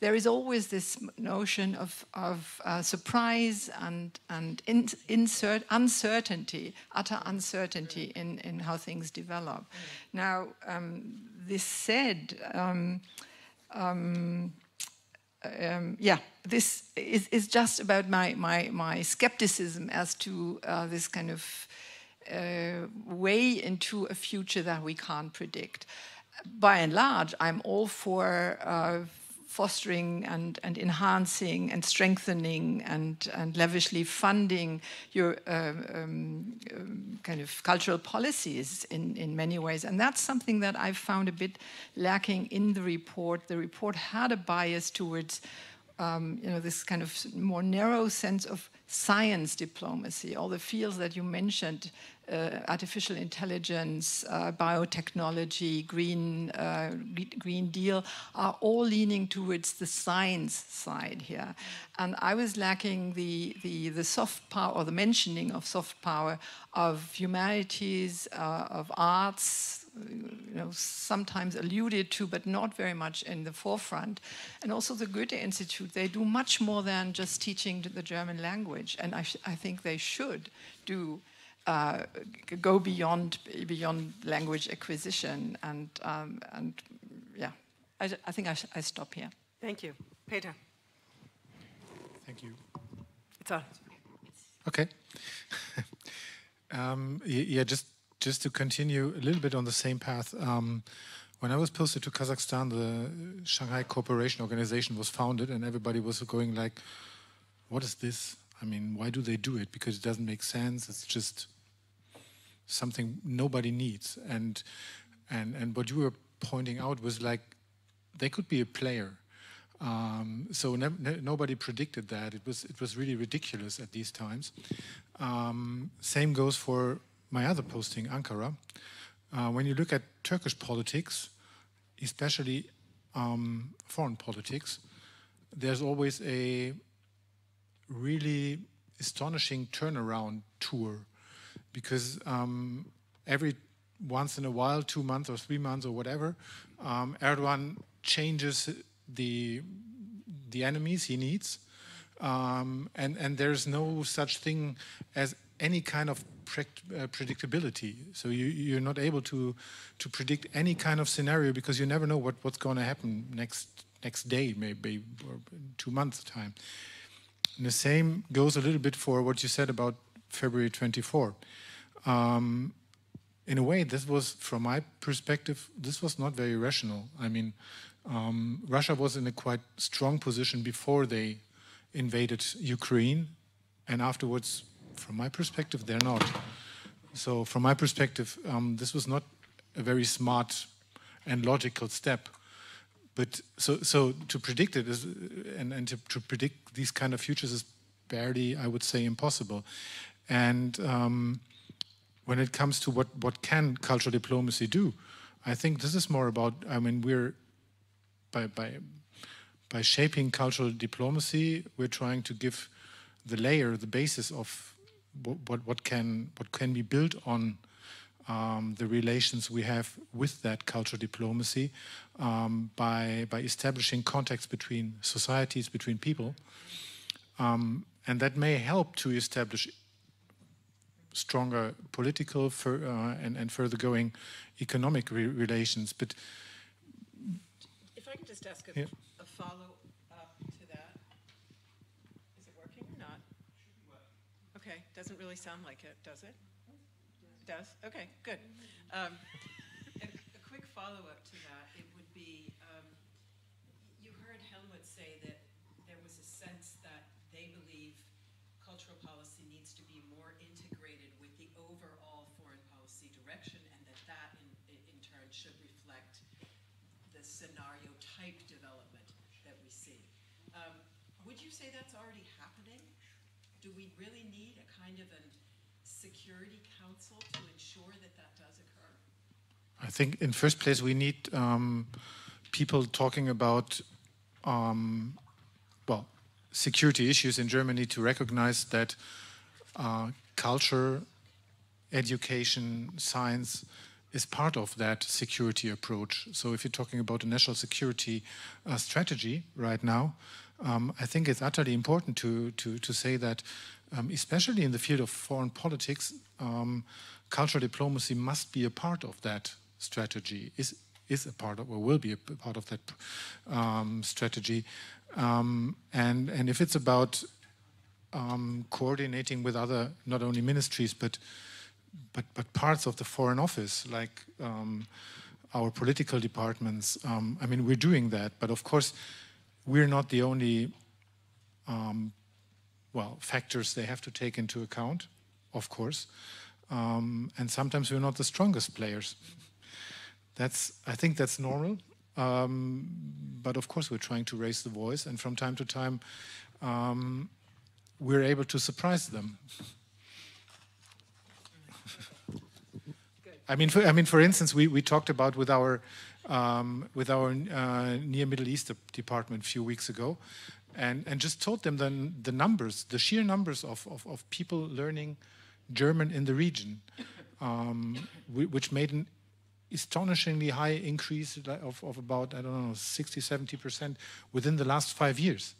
there is always this notion of, of uh, surprise and, and in, insert, uncertainty, utter uncertainty in, in how things develop. Now, um, this said, um, um, um, yeah, this is, is, just about my, my, my skepticism as to uh, this kind of uh, way into a future that we can't predict. By and large, I'm all for uh, fostering and, and enhancing and strengthening and, and lavishly funding your um, um, kind of cultural policies in, in many ways. And that's something that I found a bit lacking in the report. The report had a bias towards um, you know, this kind of more narrow sense of science diplomacy, all the fields that you mentioned, uh, artificial intelligence, uh, biotechnology, green, uh, green deal, are all leaning towards the science side here. And I was lacking the, the, the soft power, or the mentioning of soft power of humanities, uh, of arts, you know, sometimes alluded to, but not very much in the forefront. And also the Goethe Institute, they do much more than just teaching the German language, and I, I think they should do. Uh, go beyond beyond language acquisition and um, and yeah, I, I think I, I stop here. Thank you, Peter. Thank you. It's on. Okay. um, yeah, just just to continue a little bit on the same path, um, when I was posted to Kazakhstan, the Shanghai Cooperation Organization was founded, and everybody was going like, "What is this? I mean, why do they do it? Because it doesn't make sense. It's just something nobody needs. And and and what you were pointing out was like they could be a player. Um, so nobody predicted that. It was it was really ridiculous at these times. Um, same goes for my other posting, Ankara. Uh, when you look at Turkish politics, especially um, foreign politics, there's always a really astonishing turnaround tour because um, every once in a while, two months or three months or whatever, um, Erdogan changes the the enemies he needs, um, and and there's no such thing as any kind of uh, predictability. So you you're not able to to predict any kind of scenario because you never know what what's going to happen next next day, maybe or two months time. And the same goes a little bit for what you said about February 24. Um, in a way, this was, from my perspective, this was not very rational. I mean, um, Russia was in a quite strong position before they invaded Ukraine, and afterwards, from my perspective, they're not. So, from my perspective, um, this was not a very smart and logical step. But so, so to predict it is, and, and to, to predict these kind of futures is barely, I would say, impossible. And um, when it comes to what, what can cultural diplomacy do, I think this is more about, I mean, we're, by, by, by shaping cultural diplomacy, we're trying to give the layer, the basis of what, what, what can, what can be built on um, the relations we have with that cultural diplomacy um, by, by establishing contacts between societies, between people. Um, and that may help to establish stronger political uh, and, and further going economic re relations. But if I could just ask a, yeah. a follow up to that, is it working or not? Okay, doesn't really sound like it, does it? It does? Okay, good. Um, a, a, quick follow up to that, it would be um, you heard Helmut say that there was a sense that they believe cultural policy needs to be more integrated with the overall foreign policy direction and that that in, in turn should reflect the scenario type development that we see. Um, would you say that's already? Do we really need a kind of a Security Council to ensure that that does occur? I think in first place we need um, people talking about um, well security issues in Germany to recognize that uh, culture, education, science is part of that security approach. So if you're talking about a national security uh, strategy right now, um, I think it's utterly important to, to, to say that, um, especially in the field of foreign politics, um, cultural diplomacy must be a part of that strategy, is, is a part of, or will be a part of that um, strategy. Um, and, and if it's about um, coordinating with other, not only ministries, but, but, but parts of the Foreign Office, like our political departments, I mean, we're doing that. But of course, we're not the only, um, well, factors they have to take into account, of course. Um, and sometimes we're not the strongest players. That's, I think that's normal. Um, but of course, we're trying to raise the voice, and from time to time, um, we're able to surprise them. I mean, for, I mean, for instance, we, we talked about with our um, with our uh, near Middle East department a few weeks ago, and and just told them the the numbers, the sheer numbers of of, of people learning German in the region, um, which made an astonishingly high increase of, of about, I don't know, 60, 70% within the last five years.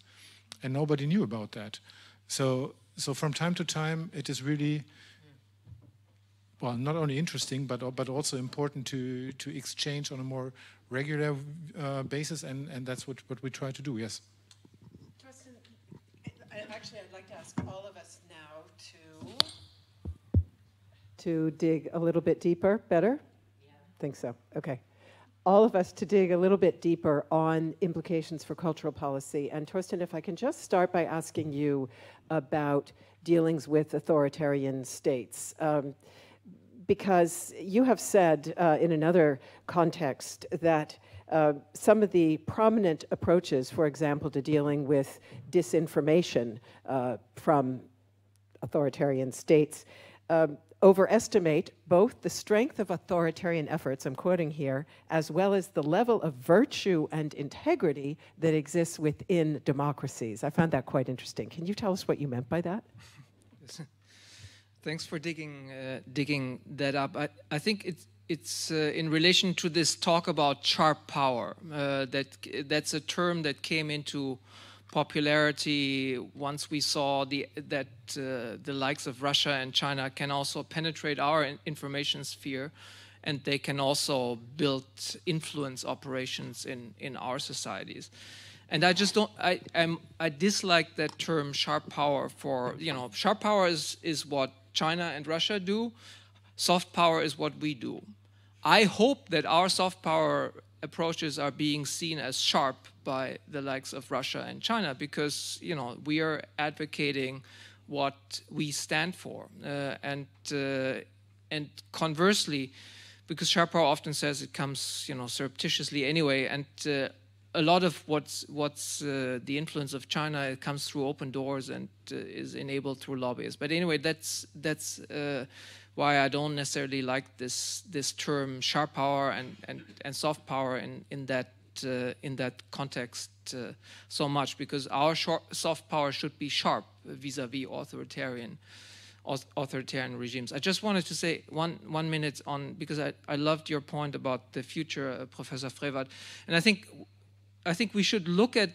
And nobody knew about that. So, so from time to time, it is really, well, not only interesting, but, but also important to, to exchange on a more regular uh, basis, and, and that's what, what we try to do, yes. Thorsten, actually, I'd like to ask all of us now to to dig a little bit deeper, better? think so. Okay. all of us to dig a little bit deeper on implications for cultural policy. And Thorsten, if I can just start by asking you about dealings with authoritarian states. Um, because you have said uh, in another context that uh, some of the prominent approaches, for example, to dealing with disinformation uh, from authoritarian states, um, overestimate both the strength of authoritarian efforts, I'm quoting here, as well as the level of virtue and integrity that exists within democracies. I found that quite interesting. Can you tell us what you meant by that? Thanks for digging uh, digging that up. I, I think it's it's uh, in relation to this talk about sharp power. Uh, that that's a term that came into popularity once we saw the that uh, the likes of Russia and China can also penetrate our information sphere, and they can also build influence operations in in our societies and I just don't. I I'm, I dislike that term "sharp power" for you know. Sharp power is is what China and Russia do. Soft power is what we do. I hope that our soft power approaches are being seen as sharp by the likes of Russia and China because you know we are advocating what we stand for, uh, and uh, and conversely, because sharp power often says it comes you know surreptitiously anyway, and uh, a lot of what's what's uh, the influence of China comes through open doors and uh, is enabled through lobbyists. But anyway, that's that's uh, why I don't necessarily like this this term sharp power and and, and soft power in in that uh, in that context uh, so much because our short, soft power should be sharp vis-a-vis -vis authoritarian authoritarian regimes. I just wanted to say one one minute on because I, I loved your point about the future, uh, Professor Frevert, and I think I think we should look at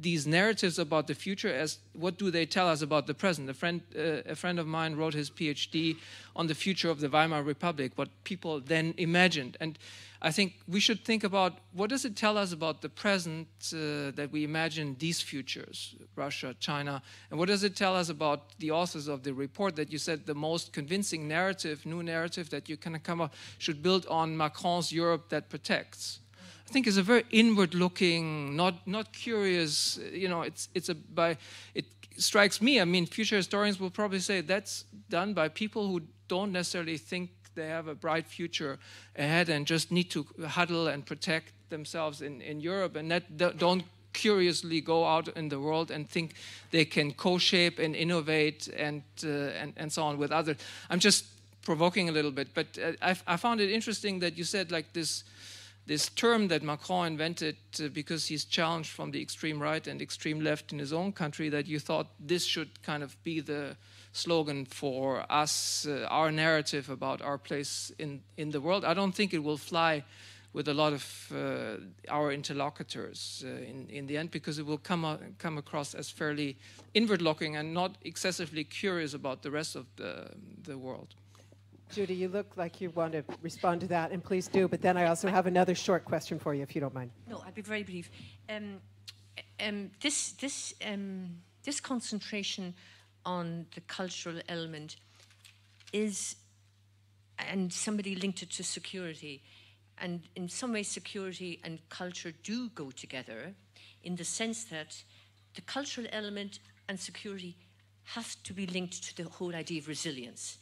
these narratives about the future as what do they tell us about the present? A friend, uh, a friend of mine wrote his PhD on the future of the Weimar Republic, what people then imagined. And I think we should think about what does it tell us about the present uh, that we imagine these futures, Russia, China, and what does it tell us about the authors of the report that you said the most convincing narrative, new narrative that you can come up should build on Macron's Europe that protects think is a very inward-looking, not not curious. You know, it's it's a by it strikes me. I mean, future historians will probably say that's done by people who don't necessarily think they have a bright future ahead and just need to huddle and protect themselves in, in Europe and that don't curiously go out in the world and think they can co-shape and innovate and, uh, and, and so on with others. I'm just provoking a little bit, but uh, I, I found it interesting that you said like this this term that Macron invented uh, because he's challenged from the extreme right and extreme left in his own country, that you thought this should kind of be the slogan for us, uh, our narrative about our place in, in the world. I don't think it will fly with a lot of uh, our interlocutors uh, in, in the end because it will come, uh, come across as fairly inward looking and not excessively curious about the rest of the, the world. Judy, you look like you want to respond to that, and please do. But then I also have another short question for you, if you don't mind. No, I'll be very brief. Um, um, this this um, this concentration on the cultural element is, and somebody linked it to security, and in some ways, security and culture do go together, in the sense that the cultural element and security have to be linked to the whole idea of resilience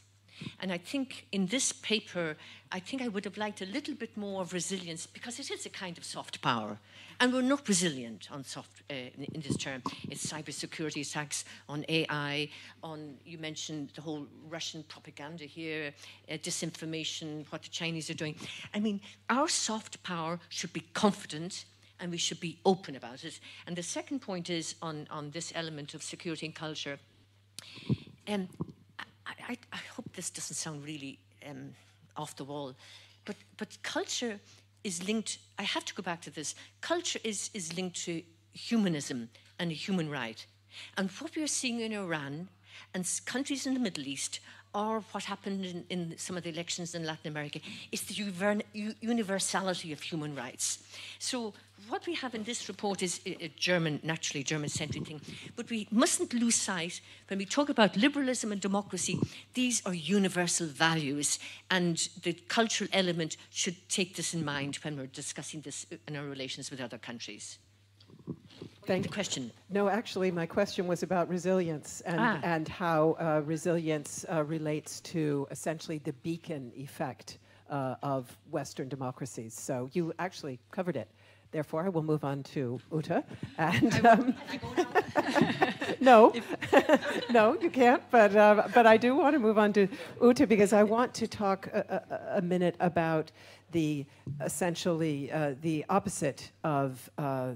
and I think in this paper, I think I would have liked a little bit more of resilience because it is a kind of soft power. And we're not resilient on soft uh, in, in, this term. It's cybersecurity attacks on AI, on you mentioned the whole Russian propaganda here, uh, disinformation, what the Chinese are doing. I mean, our soft power should be confident and we should be open about it. And the second point is on, on this element of security and culture. Um, I, I, hope this doesn't sound really um, off the wall, but, but culture is linked, I have to go back to this. Culture is, is linked to humanism and human right. And what we are seeing in Iran and countries in the Middle East or what happened in, in some of the elections in Latin America, is the universality of human rights. So what we have in this report is a German, naturally German-centric thing, but we mustn't lose sight when we talk about liberalism and democracy. These are universal values, and the cultural element should take this in mind when we're discussing this in our relations with other countries. Thank the question. No, actually, my question was about resilience and, ah. and how uh, resilience uh, relates to essentially the beacon effect uh, of Western democracies. So you actually covered it. Therefore, I will move on to Ute. And um, no, no, you can't. But uh, but I do want to move on to Ute because I want to talk a, a, a minute about the essentially uh, the opposite of. Uh,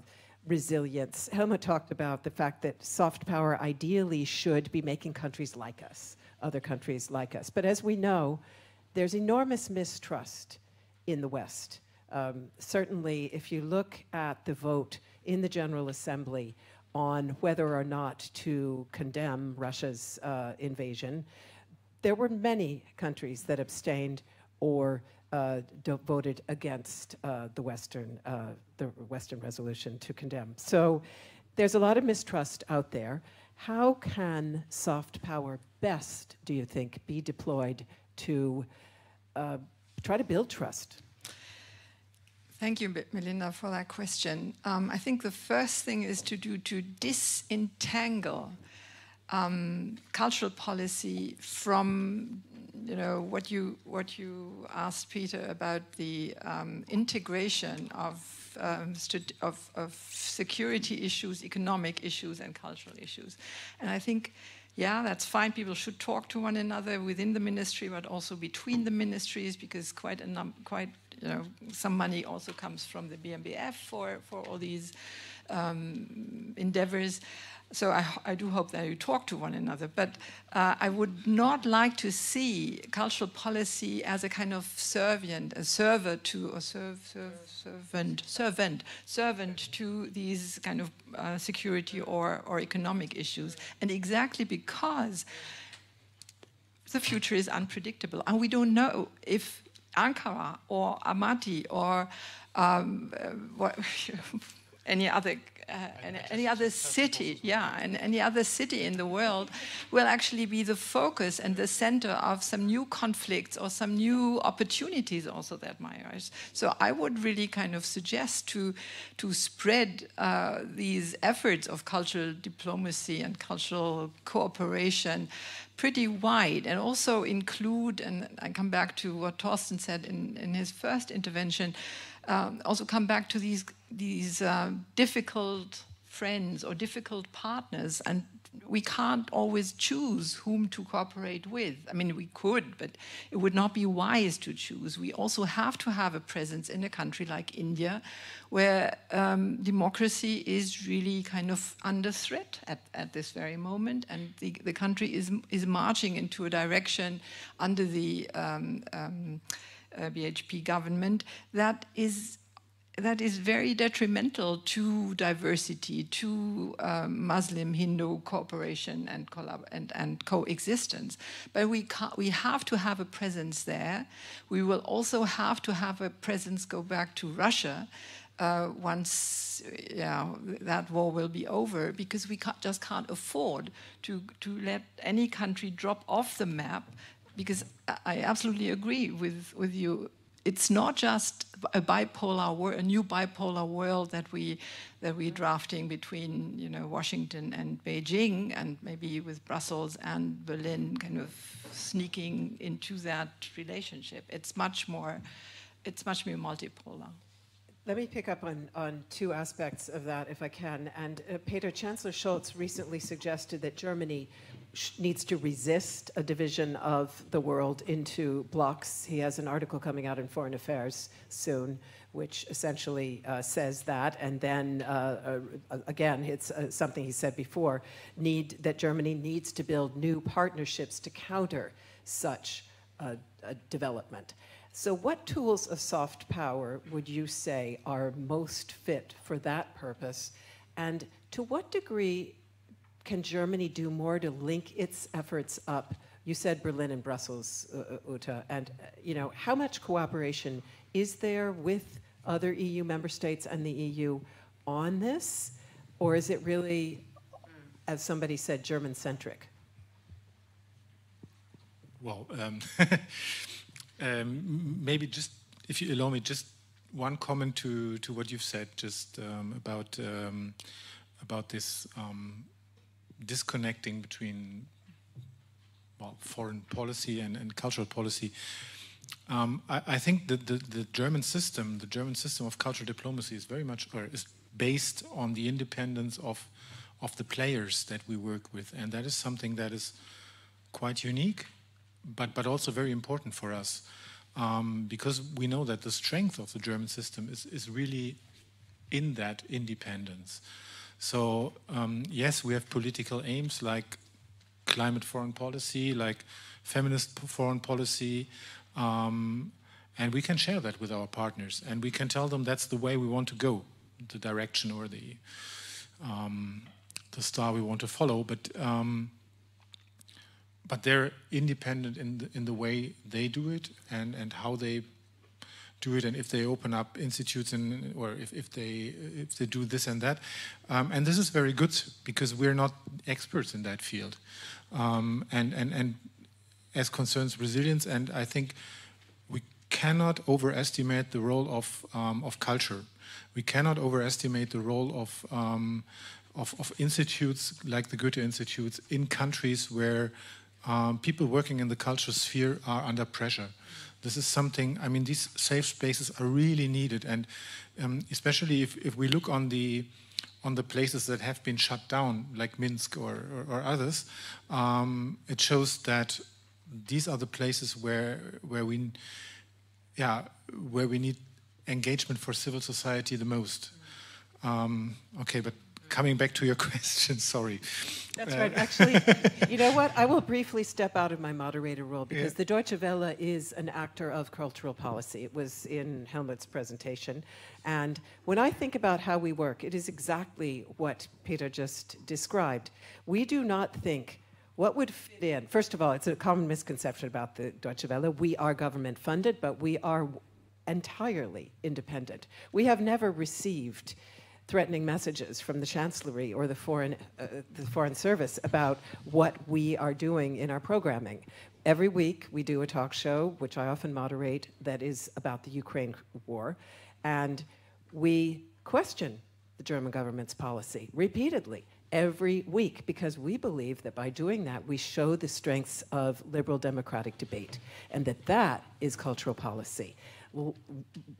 resilience. Helmut talked about the fact that soft power ideally should be making countries like us, other countries like us. But as we know, there's enormous mistrust in the West um, certainly, if you look at the vote in the General Assembly on whether or not to condemn Russia's uh, invasion, there were many countries that abstained or uh, voted against uh, the Western uh, the Western resolution to condemn. So there's a lot of mistrust out there. How can soft power best, do you think, be deployed to uh, try to build trust? Thank you, Melinda, for that question. Um, I think the first thing is to do to disentangle um, cultural policy from you know what you what you asked Peter about the um, integration of, um, of, of security issues, economic issues, and cultural issues, and I think yeah, that's fine. People should talk to one another within the ministry, but also between the ministries, because quite a num- quite you know some money also comes from the BMBF for for all these um, endeavors. So I, I, do hope that you talk to one another. But uh, I would not like to see cultural policy as a kind of servant, a server to, a serv, serv, servant, servant, servant to these kind of uh, security or, or economic issues. And exactly because the future is unpredictable, and we don't know if Ankara or Almaty or um, uh, what, any other uh, any, any, other city, yeah, and any other city in the world will actually be the focus and the center of some new conflicts or some new opportunities also that might arise. So I would really kind of suggest to to spread uh, these efforts of cultural diplomacy and cultural cooperation pretty wide and also include, and I come back to what Thorsten said in, in his first intervention, um, also come back to these, these uh, difficult friends or difficult partners and we can't always choose whom to cooperate with. I mean, we could, but it would not be wise to choose. We also have to have a presence in a country like India, where um, democracy is really kind of under threat at, at this very moment, and the, the country is, is marching into a direction under the um, um, uh, BJP government that is that is very detrimental to diversity, to um, Muslim Hindu cooperation and, and, and coexistence. But we, we have to have a presence there. We will also have to have a presence go back to Russia. Uh, once that war will be over, because we just can't afford to, to let any country drop off the map. Because I absolutely agree with, with you it's not just a bipolar world, a new bipolar world that we that we're drafting between you know Washington and Beijing, and maybe with Brussels and Berlin, kind of sneaking into that relationship. It's much more, it's much more multipolar. Let me pick up on, on two aspects of that, if I can. And uh, Peter Chancellor Scholz recently suggested that Germany needs to resist a division of the world into blocks. He has an article coming out in Foreign Affairs soon, which essentially uh, says that. And then uh, uh, again, it's uh, something he said before: need that Germany needs to build new partnerships to counter such a development. So, what tools of soft power would you say are most fit for that purpose? And to what degree can Germany do more to link its efforts up You said Berlin and Brussels, uh, uh Ute, and uh, you know how much cooperation is there with other EU member states and the EU on this, or is it really, as somebody said, German-centric? Well, um, um, maybe just if you allow me, just one comment to to what you've said, just um, about um, about this um, disconnecting between well, foreign policy and, and cultural policy. Um, I, I, think that the, the, German system, the German system of cultural diplomacy, is very much or is based on the independence of of the players that we work with, and that is something that is quite unique, but but also very important for us, um, because we know that the strength of the German system is is really in that independence. So um, yes, we have political aims like climate foreign policy, like feminist foreign policy, um, and we can share that with our partners, and we can tell them that's the way we want to go, the direction or the um, the star we want to follow. But um, but they're independent in the, in the way they do it and and how they do it and if they open up institutes and or if, if they if they do this and that. Um, and this is very good because we're not experts in that field. Um, and and and as concerns resilience and I think we cannot overestimate the role of um, of culture. We cannot overestimate the role of, um, of of, institutes like the Goethe Institutes in countries where um, people working in the cultural sphere are under pressure this is something, I mean, these safe spaces are really needed. And um, especially if, if we look on the, on the places that have been shut down, like Minsk or, or, or others, um, it shows that these are the places where, where we, yeah, where we need engagement for civil society the most. Um, okay, but coming back to your question, sorry. That's uh, right. Actually, you know what? I will briefly step out of my moderator role because yeah. the Deutsche Welle is an actor of cultural policy. It was in Helmut's presentation. And when I think about how we work, it is exactly what Peter just described. We do not think what would fit in. First of all, it's a common misconception about the Deutsche Welle. We are government funded, but we are entirely independent. We have never received threatening messages from the chancellery or the foreign, uh, the foreign service about what we are doing in our programming. Every week we do a talk show, which I often moderate, that is about the Ukraine war, and we question the German government's policy repeatedly every week because we believe that by doing that we show the strengths of liberal democratic debate and that that is cultural policy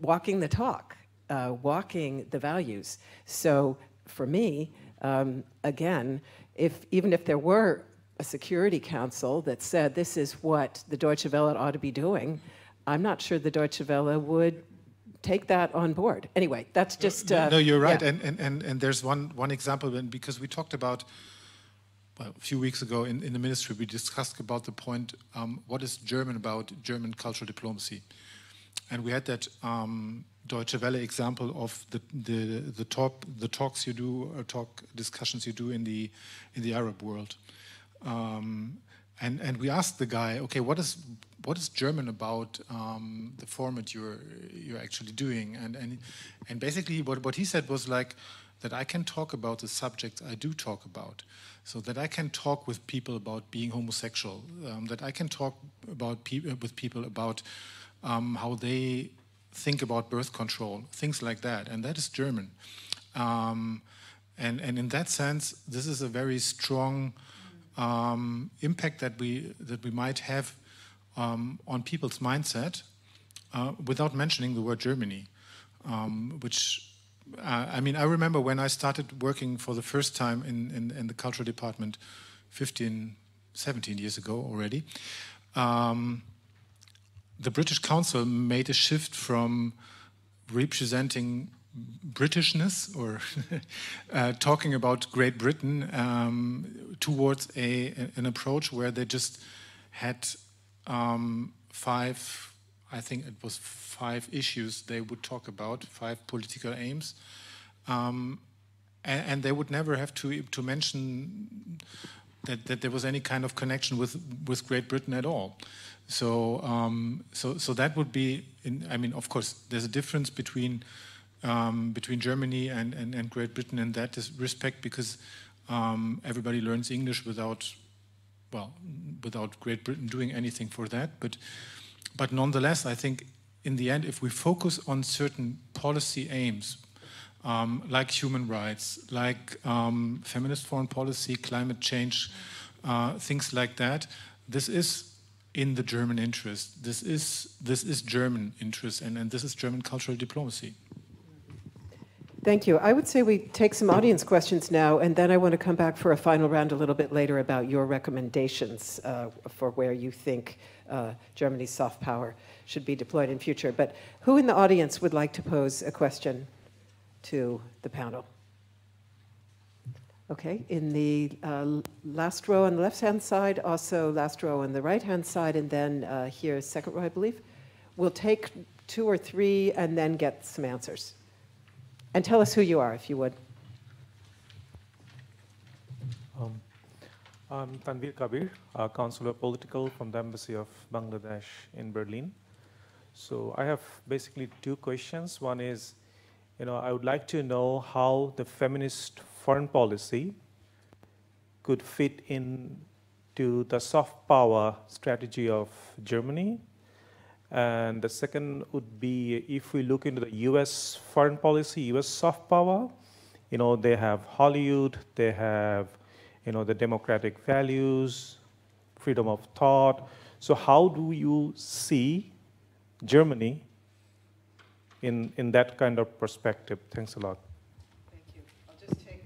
walking the talk uh, walking the values. So for me, um, again, if even if there were a Security Council that said this is what the Deutsche Welle ought to be doing, I'm not sure the Deutsche Welle would take that on board. Anyway, that's just. Uh, no, you're right. Yeah. And, and, and, and there's one, one example, because we talked about, well, a few weeks ago in, in the ministry, we discussed about the point um, what is German about German cultural diplomacy? And we had that um, Deutsche Welle example of the the the talk the talks you do or uh, talk discussions you do in the in the Arab world, um, and and we asked the guy, okay, what is what is German about um, the format you're you're actually doing, and and and basically what what he said was like that I can talk about the subjects I do talk about, so that I can talk with people about being homosexual, um, that I can talk about pe with people about um, how they think about birth control, things like that, and that is German. Um, and, and in that sense, this is a very strong um, impact that we that we might have um, on people's mindset, uh, without mentioning the word Germany, um, which uh, I mean, I remember when I started working for the first time in, in, in the cultural department 15, 17 years ago already. Um, the British Council made a shift from representing Britishness or uh, talking about Great Britain um, towards a, an approach where they just had um, five, I think it was five issues they would talk about, five political aims. Um, and, and, they would never have to, to mention that, that there was any kind of connection with with Great Britain at all. So um, so so that would be. In, I mean, of course, there's a difference between um, between Germany and, and, and Great Britain in that respect because um, everybody learns English without well without Great Britain doing anything for that. But but nonetheless, I think in the end, if we focus on certain policy aims, um, like human rights, like um, feminist foreign policy, climate change, uh, things like that. This is in the German interest. This is this is German interest, and, and this is German cultural diplomacy. Thank you. I would say we take some audience questions now, and then I want to come back for a final round a little bit later about your recommendations uh, for where you think uh, Germany's soft power should be deployed in future. But who in the audience would like to pose a question to the panel? Okay, in the uh, last row on the left-hand side, also last row on the right-hand side, and then uh, here, second row, I believe. We'll take two or three and then get some answers. And tell us who you are, if you would. Um, I'm Tanvir Kabir, uh, Counselor Political from the Embassy of Bangladesh in Berlin. So I have basically two questions. One is, you know, I would like to know how the feminist foreign policy could fit in to the soft power strategy of Germany. And the second would be if we look into the US foreign policy, US soft power, you know, they have Hollywood, they have, you know, the democratic values, freedom of thought. So how do you see Germany in, in that kind of perspective? Thanks a lot.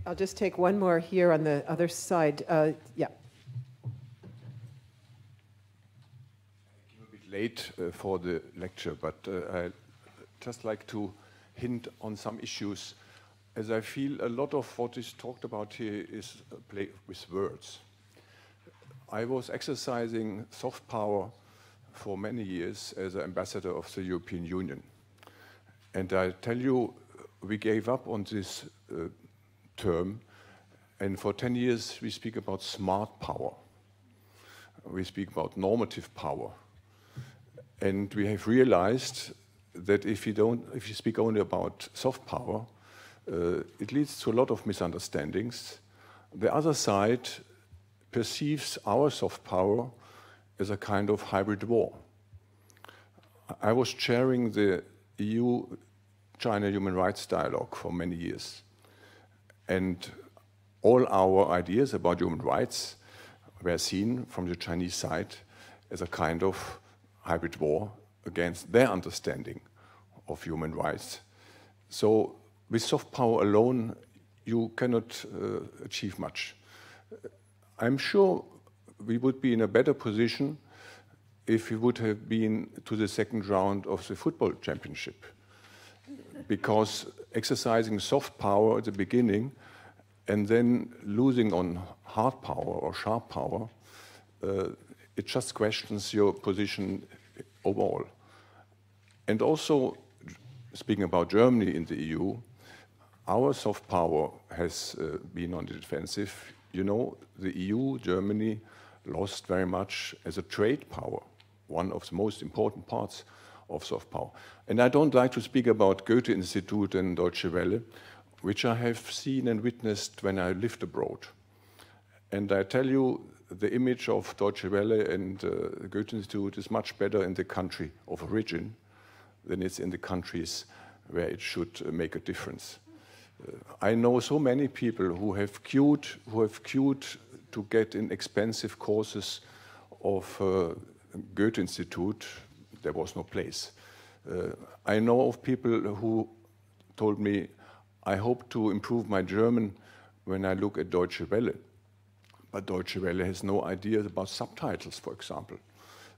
I'll just take one more here on the other side. Uh, yeah. I came a bit late uh, for the lecture, but uh, I just like to hint on some issues, as I feel a lot of what is talked about here is play with words. I was exercising soft power for many years as an ambassador of the European Union. And I tell you, we gave up on this uh, term. And for 10 years, we speak about smart power. We speak about normative power. And we have realized that if you, don't, if you speak only about soft power, uh, it leads to a lot of misunderstandings. The other side perceives our soft power as a kind of hybrid war. I was chairing the EU China human rights dialogue for many years. And all our ideas about human rights were seen from the Chinese side as a kind of hybrid war against their understanding of human rights. So, with soft power alone, you cannot uh, achieve much. I'm sure we would be in a better position if we would have been to the second round of the football championship because exercising soft power at the beginning and then losing on hard power or sharp power, uh, it just questions your position overall. And also, speaking about Germany in the EU, our soft power has uh, been on the defensive. You know, the EU, Germany, lost very much as a trade power, one of the most important parts of soft power. And I don't like to speak about Goethe Institute and Deutsche Welle, which I have seen and witnessed when I lived abroad. And I tell you, the image of Deutsche Welle and uh, Goethe Institute is much better in the country of origin than it's in the countries where it should uh, make a difference. Uh, I know so many people who have queued, who have queued to get in expensive courses of uh, Goethe Institute there was no place. Uh, I know of people who told me, I hope to improve my German when I look at Deutsche Welle. But Deutsche Welle has no idea about subtitles, for example.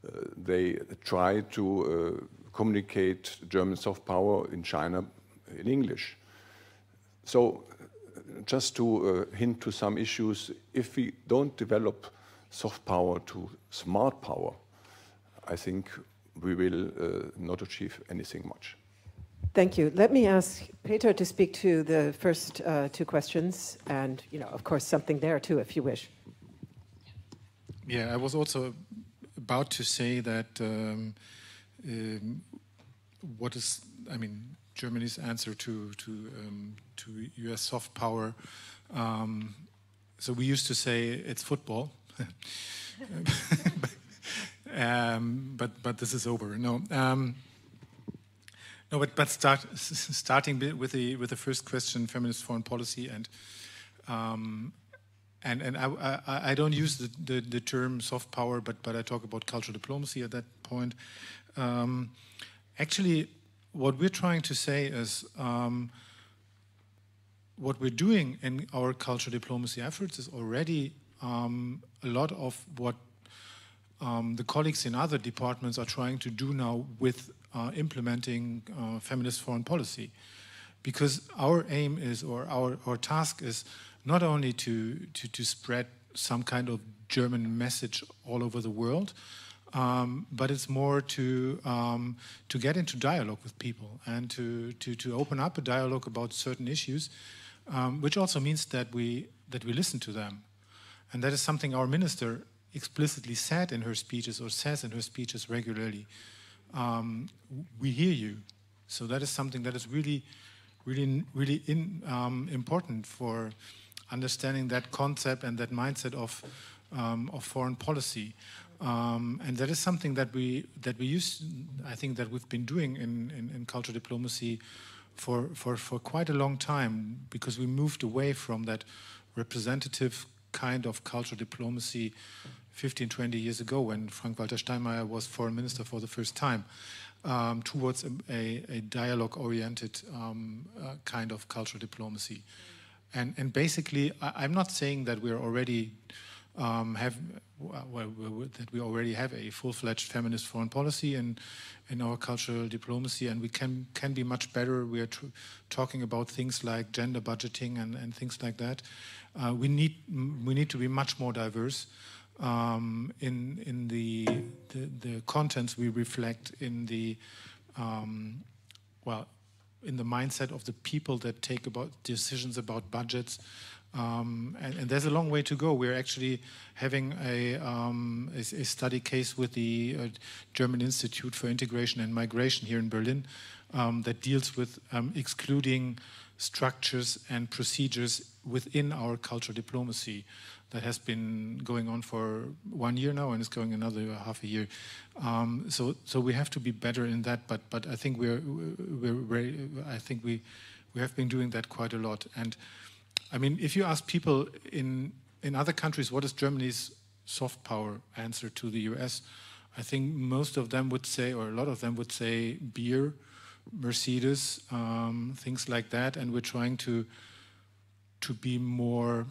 Uh, they try to uh, communicate German soft power in China in English. So, just to uh, hint to some issues, if we don't develop soft power to smart power, I think we will uh, not achieve anything much. Thank you. Let me ask Peter to speak to the first uh, two questions, and you know, of course, something there too, if you wish. Yeah, I was also about to say that um, um, what is, I mean, Germany's answer to to um, to U.S. soft power. Um, so we used to say it's football, um, but but this is over. No. Um, no, but, but start, starting with the with the first question, feminist foreign policy, and um, and and I, I, I don't use the, the, the, term soft power, but but I talk about cultural diplomacy at that point. Um, actually, what we're trying to say is um, what we're doing in our cultural diplomacy efforts is already um, a lot of what um, the colleagues in other departments are trying to do now with uh, implementing uh, feminist foreign policy. Because our aim is, or our, our task is, not only to, to, to spread some kind of German message all over the world, um, but it's more to um, to get into dialogue with people and to, to, to open up a dialogue about certain issues, um, which also means that we that we listen to them, and that is something our minister explicitly said in her speeches or says in her speeches regularly um, we hear you. So that is something that is really, really, really in, um, important for understanding that concept and that mindset of, um, of foreign policy. Um, and that is something that we that we use. I think that we've been doing in, in, in cultural diplomacy for, for, for quite a long time because we moved away from that representative kind of cultural diplomacy 15, 20 years ago when Frank-Walter Steinmeier was foreign minister for the first time, um, towards a, a, a dialogue-oriented um, uh, kind of cultural diplomacy. And, and basically, I, am not saying that we're already um, have well, that we already have a full-fledged feminist foreign policy in in our cultural diplomacy, and we can can be much better. We are talking about things like gender budgeting and, and things like that. Uh, we need we need to be much more diverse um, in in the, the, the contents we reflect in the um, well in the mindset of the people that take about decisions about budgets. Um, and, and, there's a long way to go. We're actually having a, um, a, a study case with the uh, German Institute for Integration and Migration here in Berlin um, that deals with um, excluding structures and procedures within our cultural diplomacy that has been going on for one year now and is going another half a year. Um, so, so we have to be better in that. But, but I think we're, we're very, I think we, we have been doing that quite a lot. And I mean, if you ask people in in other countries, what is Germany's soft power answer to the U.S., I think most of them would say, or a lot of them would say, beer, Mercedes, um, things like that. And we're trying to to be more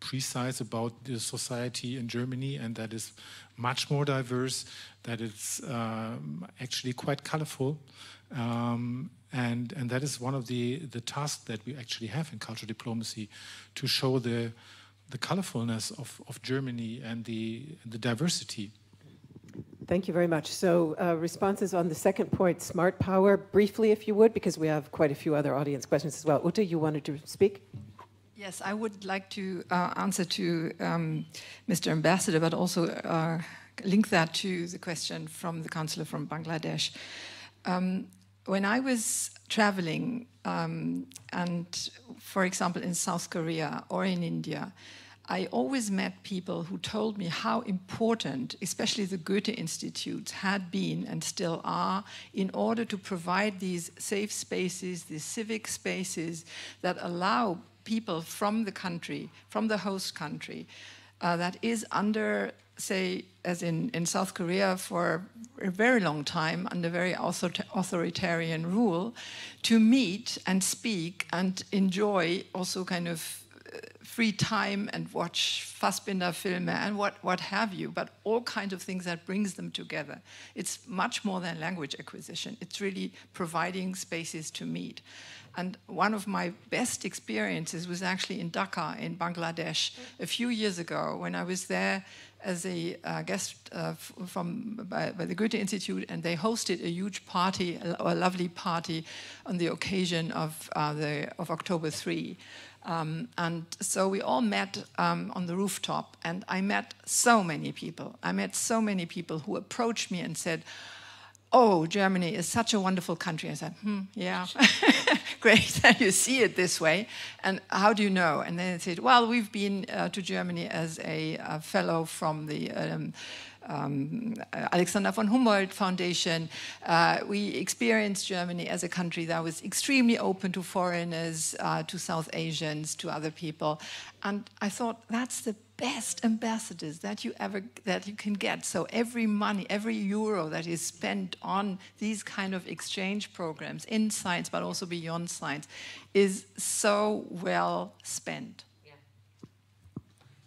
precise about the society in Germany, and that is much more diverse, that it's um, actually quite colorful. Um, and, and that is one of the, the tasks that we actually have in cultural diplomacy to show the, the colorfulness of, of Germany and the, the diversity. Thank you very much. So, uh, responses on the second point, smart power, briefly, if you would, because we have quite a few other audience questions as well. Ute, you wanted to speak? Yes, I would like to uh, answer to um, Mr. Ambassador, but also uh, link that to the question from the counselor from Bangladesh. Um, when I was traveling, um, and for example in South Korea or in India, I always met people who told me how important, especially the Goethe Institutes, had been and still are in order to provide these safe spaces, these civic spaces that allow people from the country, from the host country, uh, that is under, say, as in, in South Korea for a very long time, under very author authoritarian rule, to meet and speak and enjoy also kind of uh, free time and watch Fassbinder film and what, what have you, but all kinds of things that brings them together. It's much more than language acquisition. It's really providing spaces to meet. And one of my best experiences was actually in Dhaka, in Bangladesh, a few years ago when I was there as a uh, guest uh, from by, by, the Goethe Institute, and they hosted a huge party, a, a lovely party, on the occasion of uh, the of October 3. Um, and so we all met um, on the rooftop, and I met so many people. I met so many people who approached me and said, Oh, Germany is such a wonderful country. I said, hmm, yeah, great that you see it this way. And how do you know? And then they said, well, we've been uh, to Germany as a, a fellow from the um, um, Alexander von Humboldt Foundation. Uh, we experienced Germany as a country that was extremely open to foreigners, uh, to South Asians, to other people. And I thought that's the best ambassadors that you ever that you can get. So every money every euro that is spent on these kind of exchange programs in science but also beyond science is so well spent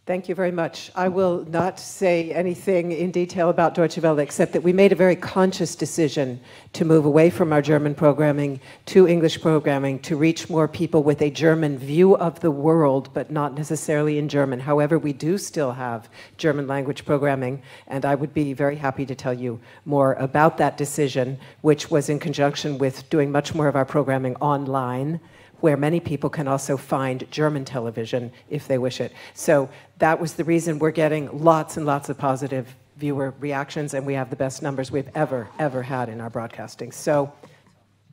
Thank you very much. I will not say anything in detail about Deutsche Welle, except that we made a very conscious decision to move away from our German programming to English programming to reach more people with a German view of the world, but not necessarily in German. However, we do still have German language programming, and I would be very happy to tell you more about that decision, which was in conjunction with doing much more of our programming online where many people can also find German television if they wish it. So that was the reason we're getting lots and lots of positive viewer reactions, and we have the best numbers we've ever, ever had in our broadcasting. So,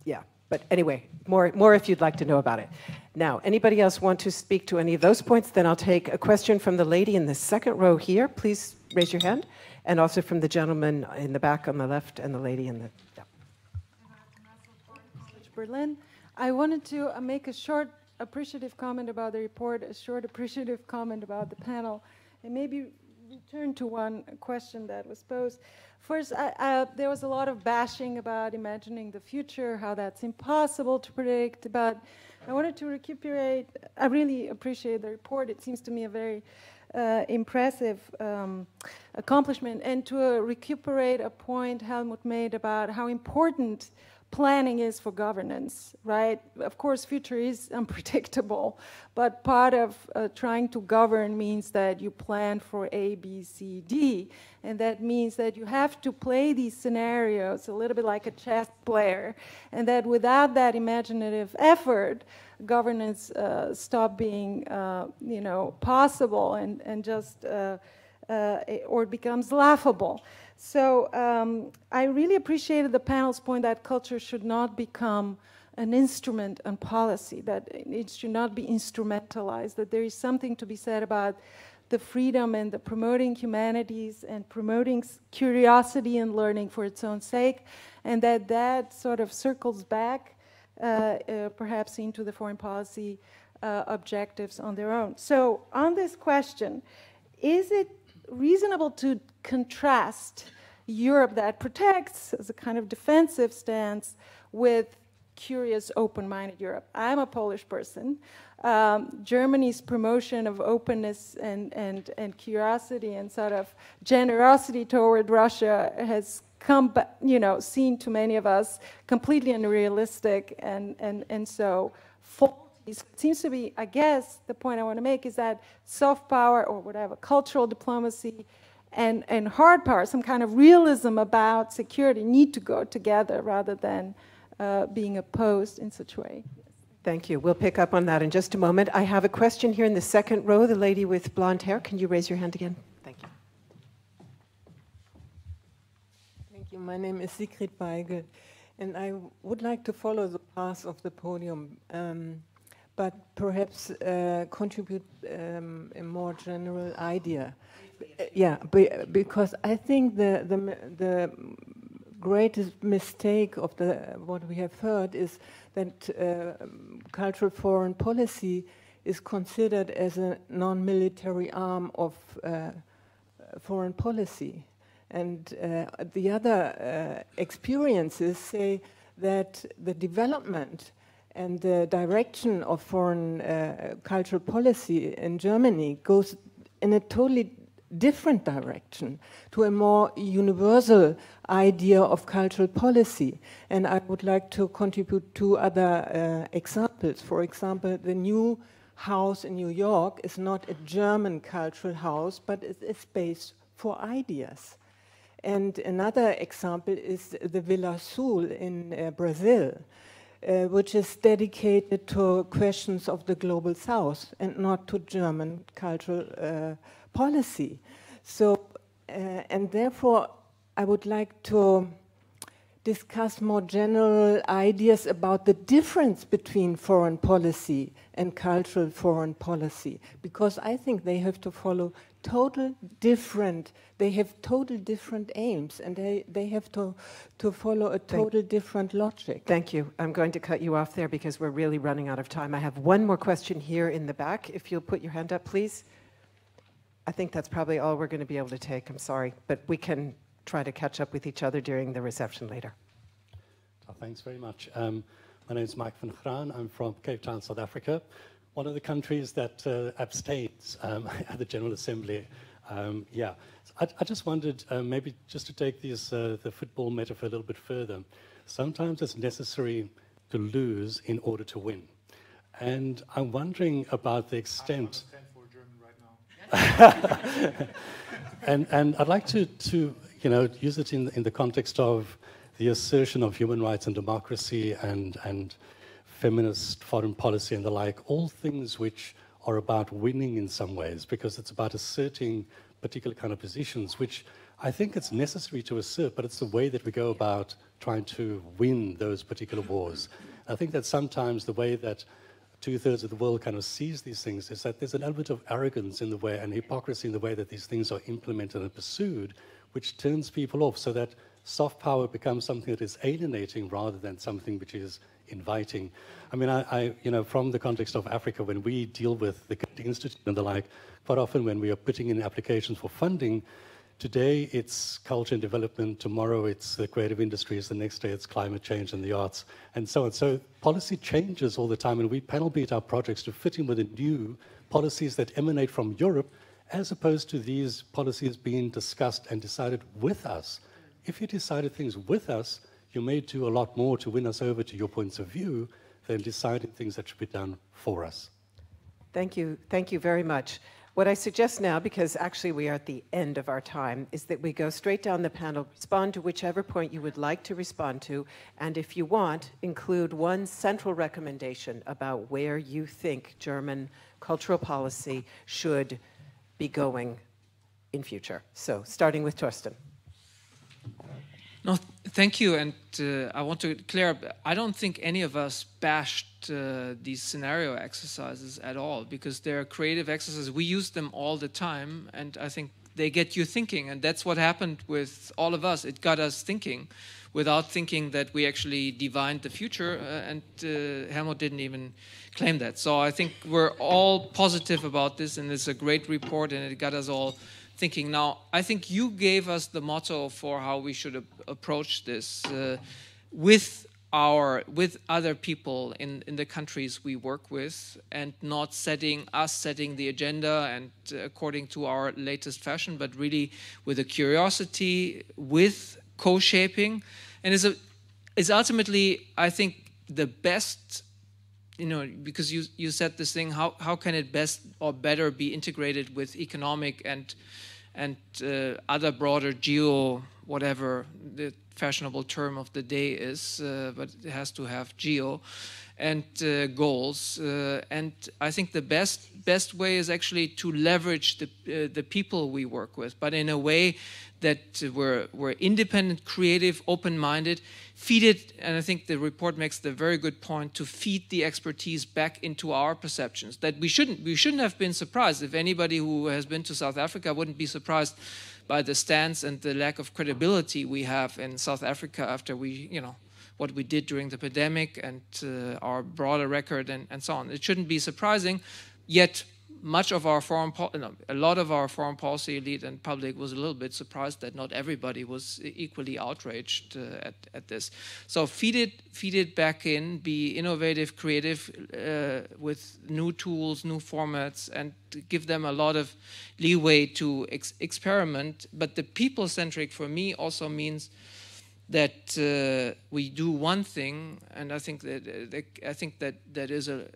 yeah. But anyway, more, more if you'd like to know about it. Now, anybody else want to speak to any of those points? Then I'll take a question from the lady in the second row here. Please raise your hand. And also from the gentleman in the back on the left and the lady in the. Yeah. Berlin. I wanted to uh, make a short appreciative comment about the report, a short appreciative comment about the panel, and maybe return to one question that was posed. First, I, I, there was a lot of bashing about imagining the future, how that's impossible to predict, but I wanted to recuperate. I really appreciate the report. It seems to me a very uh, impressive um, accomplishment, and to uh, recuperate a point Helmut made about how important planning is for governance, right? Of course, future is unpredictable, but part of uh, trying to govern means that you plan for A, B, C, D, and that means that you have to play these scenarios a little bit like a chess player, and that without that imaginative effort, governance uh, stop being, uh, you know, possible and and just uh, uh, or it becomes laughable. So um, I really appreciated the panel's point that culture should not become an instrument on policy, that it should not be instrumentalized, that there is something to be said about the freedom and the promoting humanities and promoting curiosity and learning for its own sake, and that that sort of circles back uh, uh, perhaps into the foreign policy uh, objectives on their own. So, on this question, is it reasonable to contrast Europe that protects as a kind of defensive stance with curious, open minded Europe. I'm a Polish person. Um, Germany's promotion of openness and, and, and curiosity and sort of generosity toward Russia has come, you know, seen to many of us completely unrealistic and, and, and so it seems to be, I guess, the point I want to make is that soft power or whatever, cultural diplomacy and, and hard power, some kind of realism about security, need to go together rather than uh, being opposed in such a way. Thank you. We'll pick up on that in just a moment. I have a question here in the second row, the lady with blonde hair. Can you raise your hand again? Thank you. Thank you. My name is Sigrid Weigel, and I would like to follow the path of the podium. Um, but perhaps uh, contribute um, a more general idea. Yeah, because I think the, the, the greatest mistake of the what we have heard is that uh, cultural foreign policy is considered as a non-military arm of uh, foreign policy, and uh, the other uh, experiences say that the development and the direction of foreign uh, cultural policy in Germany goes in a totally different direction to a more universal idea of cultural policy. And I would like to contribute two other uh, examples. For example, the new house in New York is not a German cultural house, but it's a space for ideas. And another example is the Villa Sul in uh, Brazil uh, which is dedicated to questions of the global south and not to German cultural uh, policy. So, uh, and therefore, I would like to discuss more general ideas about the difference between foreign policy and cultural foreign policy, because I think they have to follow total different, they have total different aims and they, they have to, to follow a total Thank different logic. Thank you. I'm going to cut you off there because we're really running out of time. I have one more question here in the back. If you'll put your hand up, please. I think that's probably all we're going to be able to take. I'm sorry, but we can try to catch up with each other during the reception later. Oh, thanks very much. Um, my name is Mike van Graan. I'm from Cape Town, South Africa one of the countries that uh, abstains um, at the General Assembly. Um, yeah, I, I, just wondered uh, maybe just to take these, uh, the football metaphor a little bit further. Sometimes it's necessary to lose in order to win. And I'm wondering about the extent. and, and I'd like to, to you know, use it in, in the context of the assertion of human rights and democracy and, and feminist foreign policy and the like, all things which are about winning in some ways, because it's about asserting particular kind of positions, which I think it's necessary to assert, but it's the way that we go about trying to win those particular wars. I think that sometimes the way that two thirds of the world kind of sees these things is that there's an element of arrogance in the way and hypocrisy in the way that these things are implemented and pursued, which turns people off so that soft power becomes something that is alienating rather than something which is inviting. I mean, I, I, you know, from the context of Africa, when we deal with the Institute and the like, quite often when we are putting in applications for funding, today it's culture and development, tomorrow it's the creative industries, the next day it's climate change and the arts, and so on. So policy changes all the time, and we panel beat our projects to fit in with the new policies that emanate from Europe, as opposed to these policies being discussed and decided with us. If you decided things with us, you may do a lot more to win us over to your points of view than deciding things that should be done for us. Thank you. Thank you very much. What I suggest now, because actually we are at the end of our time, is that we go straight down the panel, respond to whichever point you would like to respond to, and if you want, include one central recommendation about where you think German cultural policy should be going in future. So, starting with Thorsten. No, thank you. And uh, I want to clear up I don't think any of us bashed uh, these scenario exercises at all because they're creative exercises. We use them all the time. And I think they get you thinking. And that's what happened with all of us. It got us thinking without thinking that we actually divined the future. Uh, and uh, Helmut didn't even claim that. So I think we're all positive about this. And it's a great report and it got us all thinking. Now, I think you gave us the motto for how we should approach this uh, with our with other people in in the countries we work with and not setting us setting the agenda and uh, according to our latest fashion but really with a curiosity with co-shaping and is a is ultimately i think the best you know because you you said this thing how how can it best or better be integrated with economic and and uh, other broader geo whatever the fashionable term of the day is, uh, but it has to have geo and uh, goals. Uh, and I think the best best way is actually to leverage the uh, the people we work with, but in a way that we're we're independent, creative, open-minded, feed it. And I think the report makes the very good point to feed the expertise back into our perceptions. That we shouldn't we shouldn't have been surprised if anybody who has been to South Africa wouldn't be surprised by the stance and the lack of credibility we have in South Africa after we you know what we did during the pandemic and uh, our broader record and, and so on. It shouldn't be surprising, yet much of our foreign no, a lot of our foreign policy elite and public was a little bit surprised that not everybody was equally outraged uh, at, at this. So feed it, feed it back in, be innovative, creative uh, with new tools, new formats, and give them a lot of leeway to ex experiment. But the people-centric for me also means that uh, we do one thing, and I think that, uh, I think that that is a,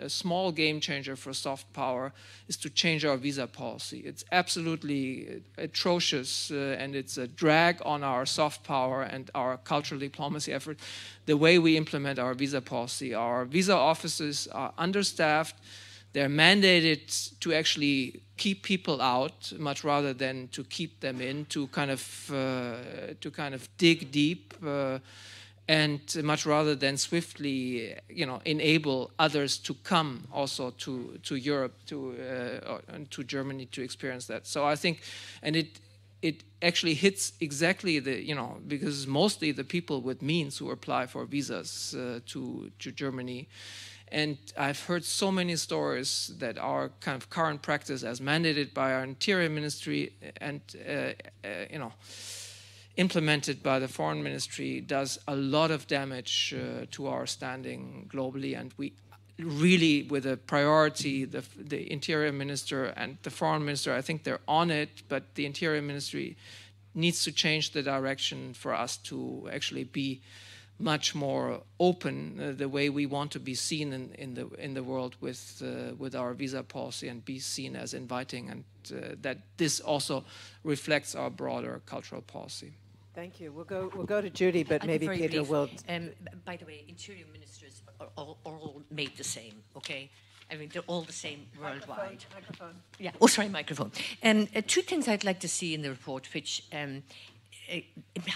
a, small game changer for soft power, is to change our visa policy. It's absolutely atrocious, uh, and it's a drag on our soft power and our cultural diplomacy effort. The way we implement our visa policy, our visa offices are understaffed they're mandated to actually keep people out much rather than to keep them in to kind of uh, to kind of dig deep uh, and much rather than swiftly you know enable others to come also to to Europe to uh, to Germany to experience that. So I think and it it actually hits exactly the you know because mostly the people with means who apply for visas uh, to to Germany and I've heard so many stories that our kind of current practice, as mandated by our Interior Ministry and uh, uh, you know implemented by the Foreign Ministry, does a lot of damage uh, to our standing globally. And we really, with a priority, the, the Interior Minister and the Foreign Minister, I think they're on it, but the Interior Ministry needs to change the direction for us to actually be much more open uh, the way we want to be seen in, in the in the world with uh, with our visa policy and be seen as inviting and uh, that this also reflects our broader cultural policy. Thank you. We'll go we'll go to Judy, but I'll maybe Peter brief. will. Um, by the way, interior ministers are all, are all made the same. Okay. I mean, they're all the same worldwide. Microphone. microphone. Yeah. Oh, sorry, microphone. Um, uh, two things I'd like to see in the report, which um,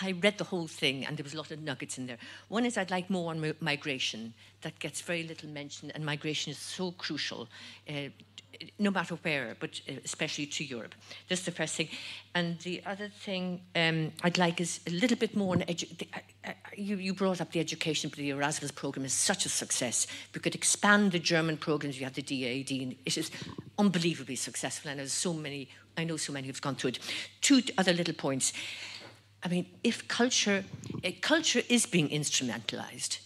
I read the whole thing and there was a lot of nuggets in there. One is I'd like more on migration. That gets very little mention, and migration is so crucial, uh, no matter where, but uh, especially to Europe. That's the first thing. And the other thing um, I'd like is a little bit more on education. Uh, you, brought up the education, but the Erasmus program is such a success. We could expand the German programs. You have the DAAD, and it is unbelievably successful. And there's so many, I know so many who've gone through it. Two other little points. I mean, if culture, uh, culture is being instrumentalized,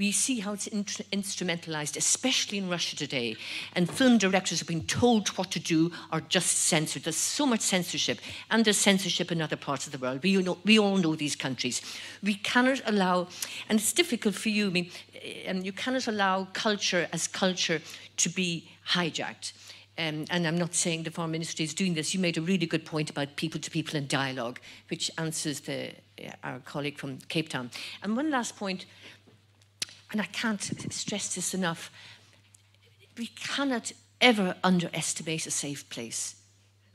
we see how it's instrumentalized, especially in Russia today. And film directors are being told what to do or just censored. There's so much censorship, and there's censorship in other parts of the world. We, know, we all know these countries. We cannot allow, and it's difficult for you, I mean, um, you cannot allow culture as culture to be hijacked. Um, and I'm not saying the Foreign Ministry is doing this. You made a really good point about people to people and dialogue, which answers the, uh, our colleague from Cape Town. And one last point, and I can't stress this enough we cannot ever underestimate a safe place.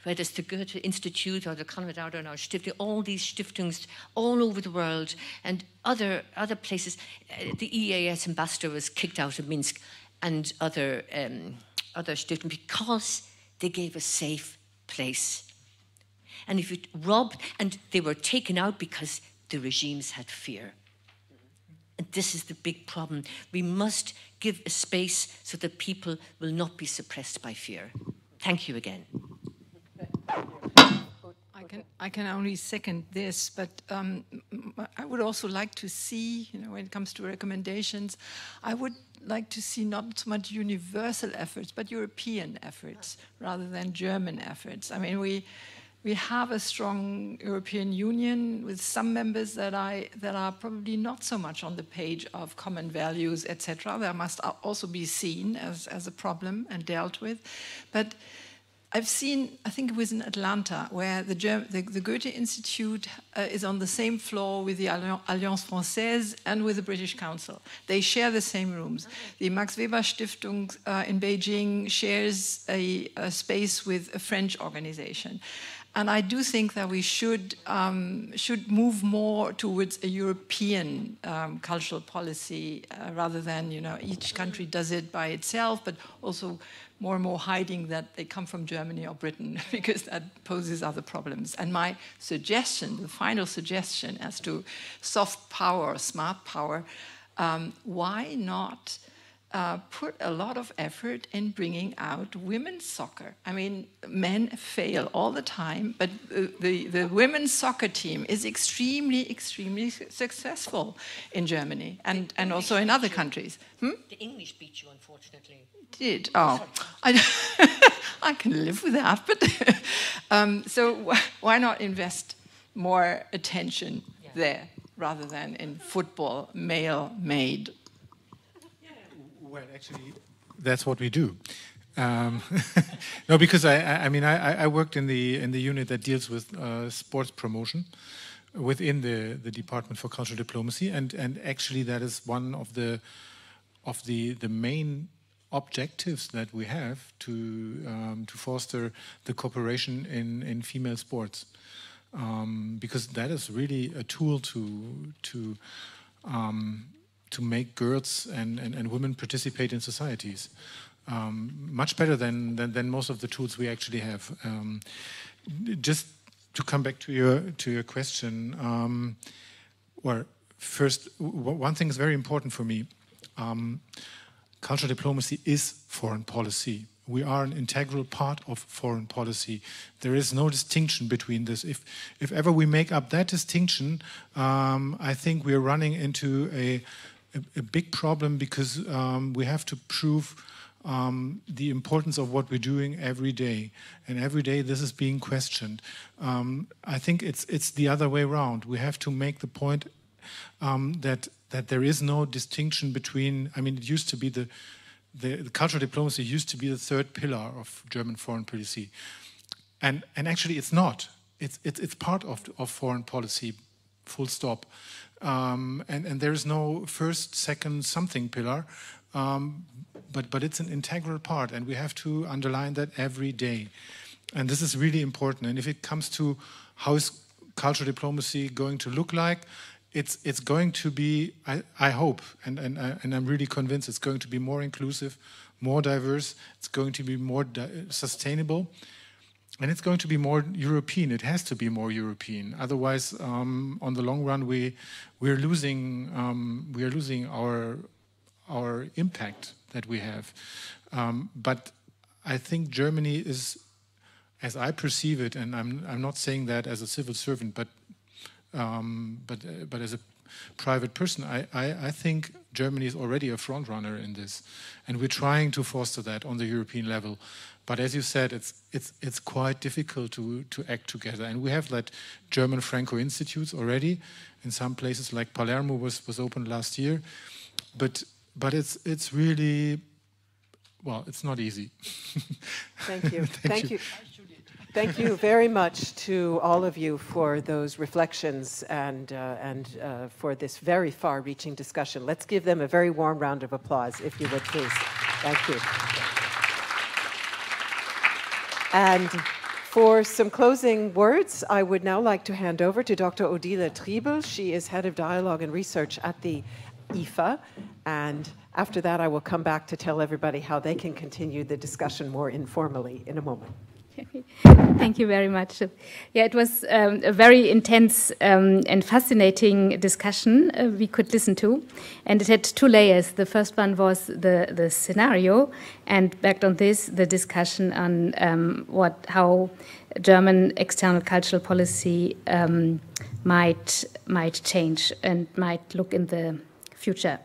Whether it's the Goethe Institute or the Konrad Adenauer Stiftung, all these stiftings all over the world and other, other places. Uh, the EAS ambassador was kicked out of Minsk and other um, other students because they gave a safe place. And if you robbed, and they were taken out because the regimes had fear. And this is the big problem. We must give a space so that people will not be suppressed by fear. Thank you again. I can, I can only second this, but um, I would also like to see, you know, when it comes to recommendations, I would like to see not so much universal efforts, but European efforts rather than German efforts. I mean, we we have a strong European Union with some members that I that are probably not so much on the page of common values, etc. That must also be seen as as a problem and dealt with, but I've seen, I think it was in Atlanta, where the, German, the, the Goethe Institute uh, is on the same floor with the Alliance Francaise and with the British Council. They share the same rooms. Okay. The Max Weber Stiftung uh, in Beijing shares a, a, space with a French organization. And I do think that we should, um, should move more towards a European um, cultural policy uh, rather than, you know, each country does it by itself, but also more and more hiding that they come from Germany or Britain because that poses other problems. And my suggestion, the final suggestion as to soft power, or smart power, um, why not uh, put a lot of effort in bringing out women's soccer. I mean, men fail all the time, but the, the, women's soccer team is extremely, extremely successful in Germany and, and also in other countries. Hmm? The English beat you, unfortunately. Did? Oh, I, I can live with that. But um, so why not invest more attention yeah. there? rather than in football, male made. Well, actually, that's what we do. Um, no, because I, I mean, I, I, worked in the in the unit that deals with uh, sports promotion within the the Department for Cultural Diplomacy, and and actually that is one of the of the the main objectives that we have to um, to foster the cooperation in in female sports, um, because that is really a tool to to um, to make girls and, and, and women participate in societies um, much better than, than, than most of the tools we actually have. Um, just to come back to your to your question, um, well, first, one thing is very important for me. Um, cultural diplomacy is foreign policy. We are an integral part of foreign policy. There is no distinction between this. If, if ever we make up that distinction, um, I think we're running into a, a, a big problem because um, we have to prove um, the importance of what we're doing every day, and every day this is being questioned. Um, I think it's it's the other way around. We have to make the point um, that that there is no distinction between. I mean, it used to be the, the the cultural diplomacy used to be the third pillar of German foreign policy, and and actually it's not. It's it's, it's part of of foreign policy, full stop. Um, and and there is no first, second, something pillar. Um, but, but it's an integral part, and we have to underline that every day. And this is really important. And if it comes to how is cultural diplomacy going to look like, it's it's going to be, I, I hope, and, and, and I'm really convinced it's going to be more inclusive, more diverse, it's going to be more sustainable, and it's going to be more European. It has to be more European. Otherwise, um, on the long run, we we're losing um, we are losing our our impact that we have. Um, but I think Germany is, as I perceive it, and I'm, I'm not saying that as a civil servant, but um, but uh, but as a private person, I, I, I, think Germany is already a front runner in this, and we're trying to foster that on the European level. But as you said, it's it's it's quite difficult to to act together, and we have like German Franco institutes already in some places, like Palermo was was opened last year, but but it's it's really well, it's not easy. Thank you. Thank, Thank you. you. Thank you very much to all of you for those reflections and, uh, and uh, for this very far reaching discussion. Let's give them a very warm round of applause, if you would please. Thank you. And for some closing words, I would now like to hand over to Dr. Odila Triebel. She is head of dialogue and research at the IFA. And after that, I will come back to tell everybody how they can continue the discussion more informally in a moment. Thank you very much. Yeah, it was um, a very intense um, and fascinating discussion uh, we could listen to, and it had two layers. The first one was the the scenario, and backed on this, the discussion on um, what how German external cultural policy um, might might change and might look in the future.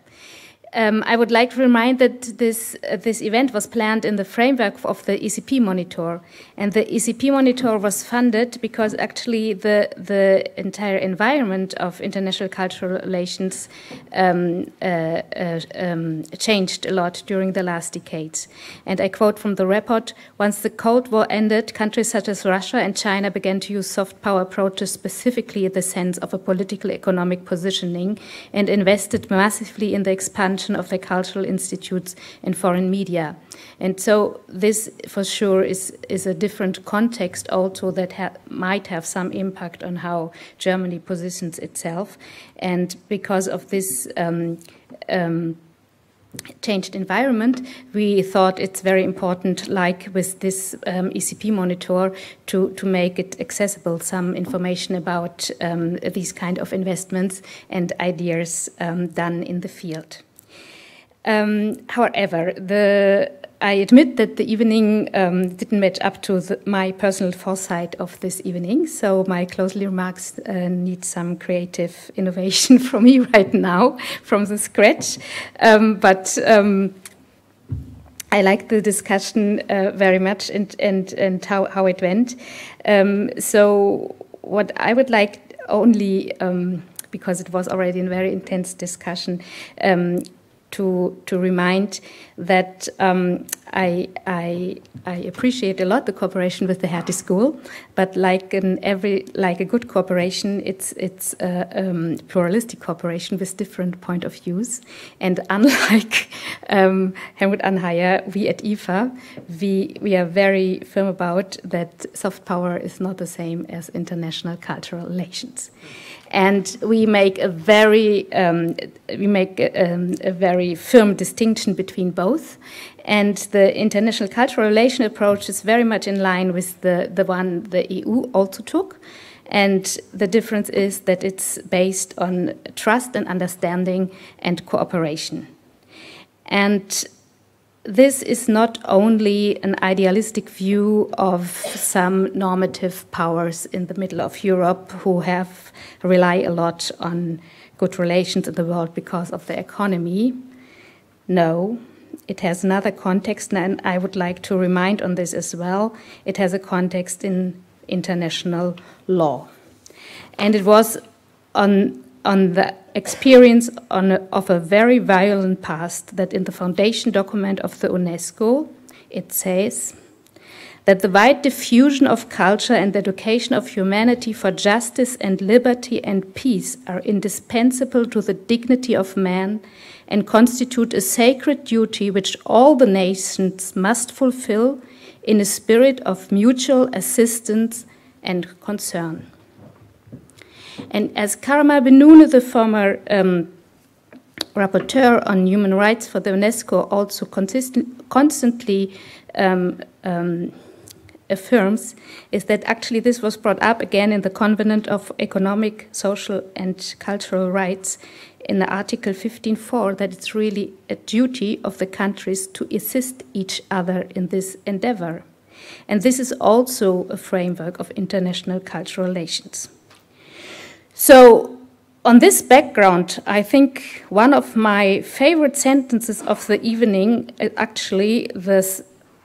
Um, I would like to remind that this uh, this event was planned in the framework of the ECP monitor, and the ECP monitor was funded because actually the the entire environment of international cultural relations um, uh, uh, um, changed a lot during the last decades. And I quote from the report: "Once the Cold War ended, countries such as Russia and China began to use soft power approaches specifically in the sense of a political economic positioning, and invested massively in the expansion." Of their cultural institutes and foreign media. And so this, for sure, is, is a different context also that ha might have some impact on how Germany positions itself. And because of this um, um, changed environment, we thought it's very important, like with this um, ECP monitor, to, to make it accessible, some information about um, these kind of investments and ideas um, done in the field. Um, however, the, I admit that the evening um, didn't match up to the, my personal foresight of this evening, so my closely remarks uh, need some creative innovation from me right now, from the scratch. Um, but um, I like the discussion uh, very much and, and, and how, how it went. Um, so, what I would like only um, because it was already a very intense discussion, um, to, to remind that um, I, I, I, appreciate a lot the cooperation with the Hertie School, but like in every like a good cooperation, it's it's a um, pluralistic cooperation with different point of views. And unlike um, Helmut Anheier, we at IFA, we we are very firm about that soft power is not the same as international cultural relations and we make a very um, we make a, um, a, very firm distinction between both. And the international cultural relation approach is very much in line with the, the one the EU also took. And the difference is that it's based on trust and understanding and cooperation. And this is not only an idealistic view of some normative powers in the middle of Europe who have rely a lot on good relations in the world because of the economy. No, it has another context, and I would like to remind on this as well. It has a context in international law. And it was on, on the experience on a, of a very violent past that in the foundation document of the UNESCO it says that the wide diffusion of culture and the education of humanity for justice and liberty and peace are indispensable to the dignity of man and constitute a sacred duty which all the nations must fulfill in a spirit of mutual assistance and concern. And as Karima Bennoune, the former um, rapporteur on human rights for the UNESCO, also constantly um, um, affirms, is that actually this was brought up again in the Covenant of Economic, Social, and Cultural Rights in the Article 15.4 that it's really a duty of the countries to assist each other in this endeavor. And this is also a framework of international cultural relations. So, on this background, I think one of my favorite sentences of the evening is actually the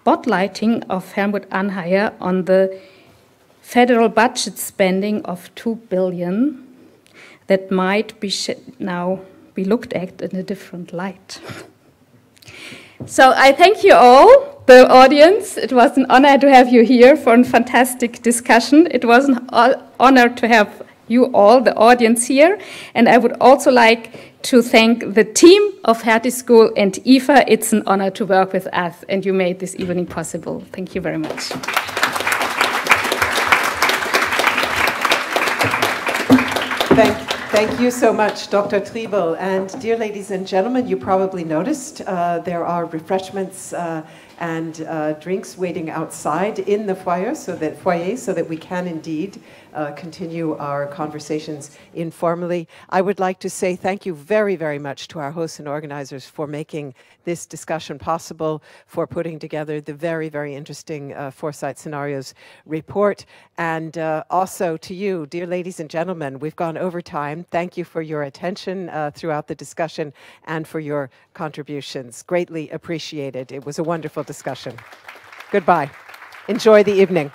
spotlighting of Helmut Anheier on the federal budget spending of 2 billion that might be now be looked at in a different light. so I thank you all, the audience. It was an honor to have you here for a fantastic discussion. It was an honor to have you all, the audience here. And I would also like to thank the team of Hertie School and IFA. It's an honor to work with us, and you made this evening possible. Thank you very much. Thank, thank you so much, Dr. Triebel. And dear ladies and gentlemen, you probably noticed uh, there are refreshments uh, and uh, drinks waiting outside in the foyer so that foyer so that we can indeed uh, continue our conversations informally. I would like to say thank you very, very much to our hosts and organizers for making this discussion possible, for putting together the very, very interesting uh, Foresight Scenarios report, and uh, also to you, dear ladies and gentlemen. We've gone over time. Thank you for your attention uh, throughout the discussion and for your contributions. Greatly appreciated. It was a wonderful discussion. Goodbye. Enjoy the evening.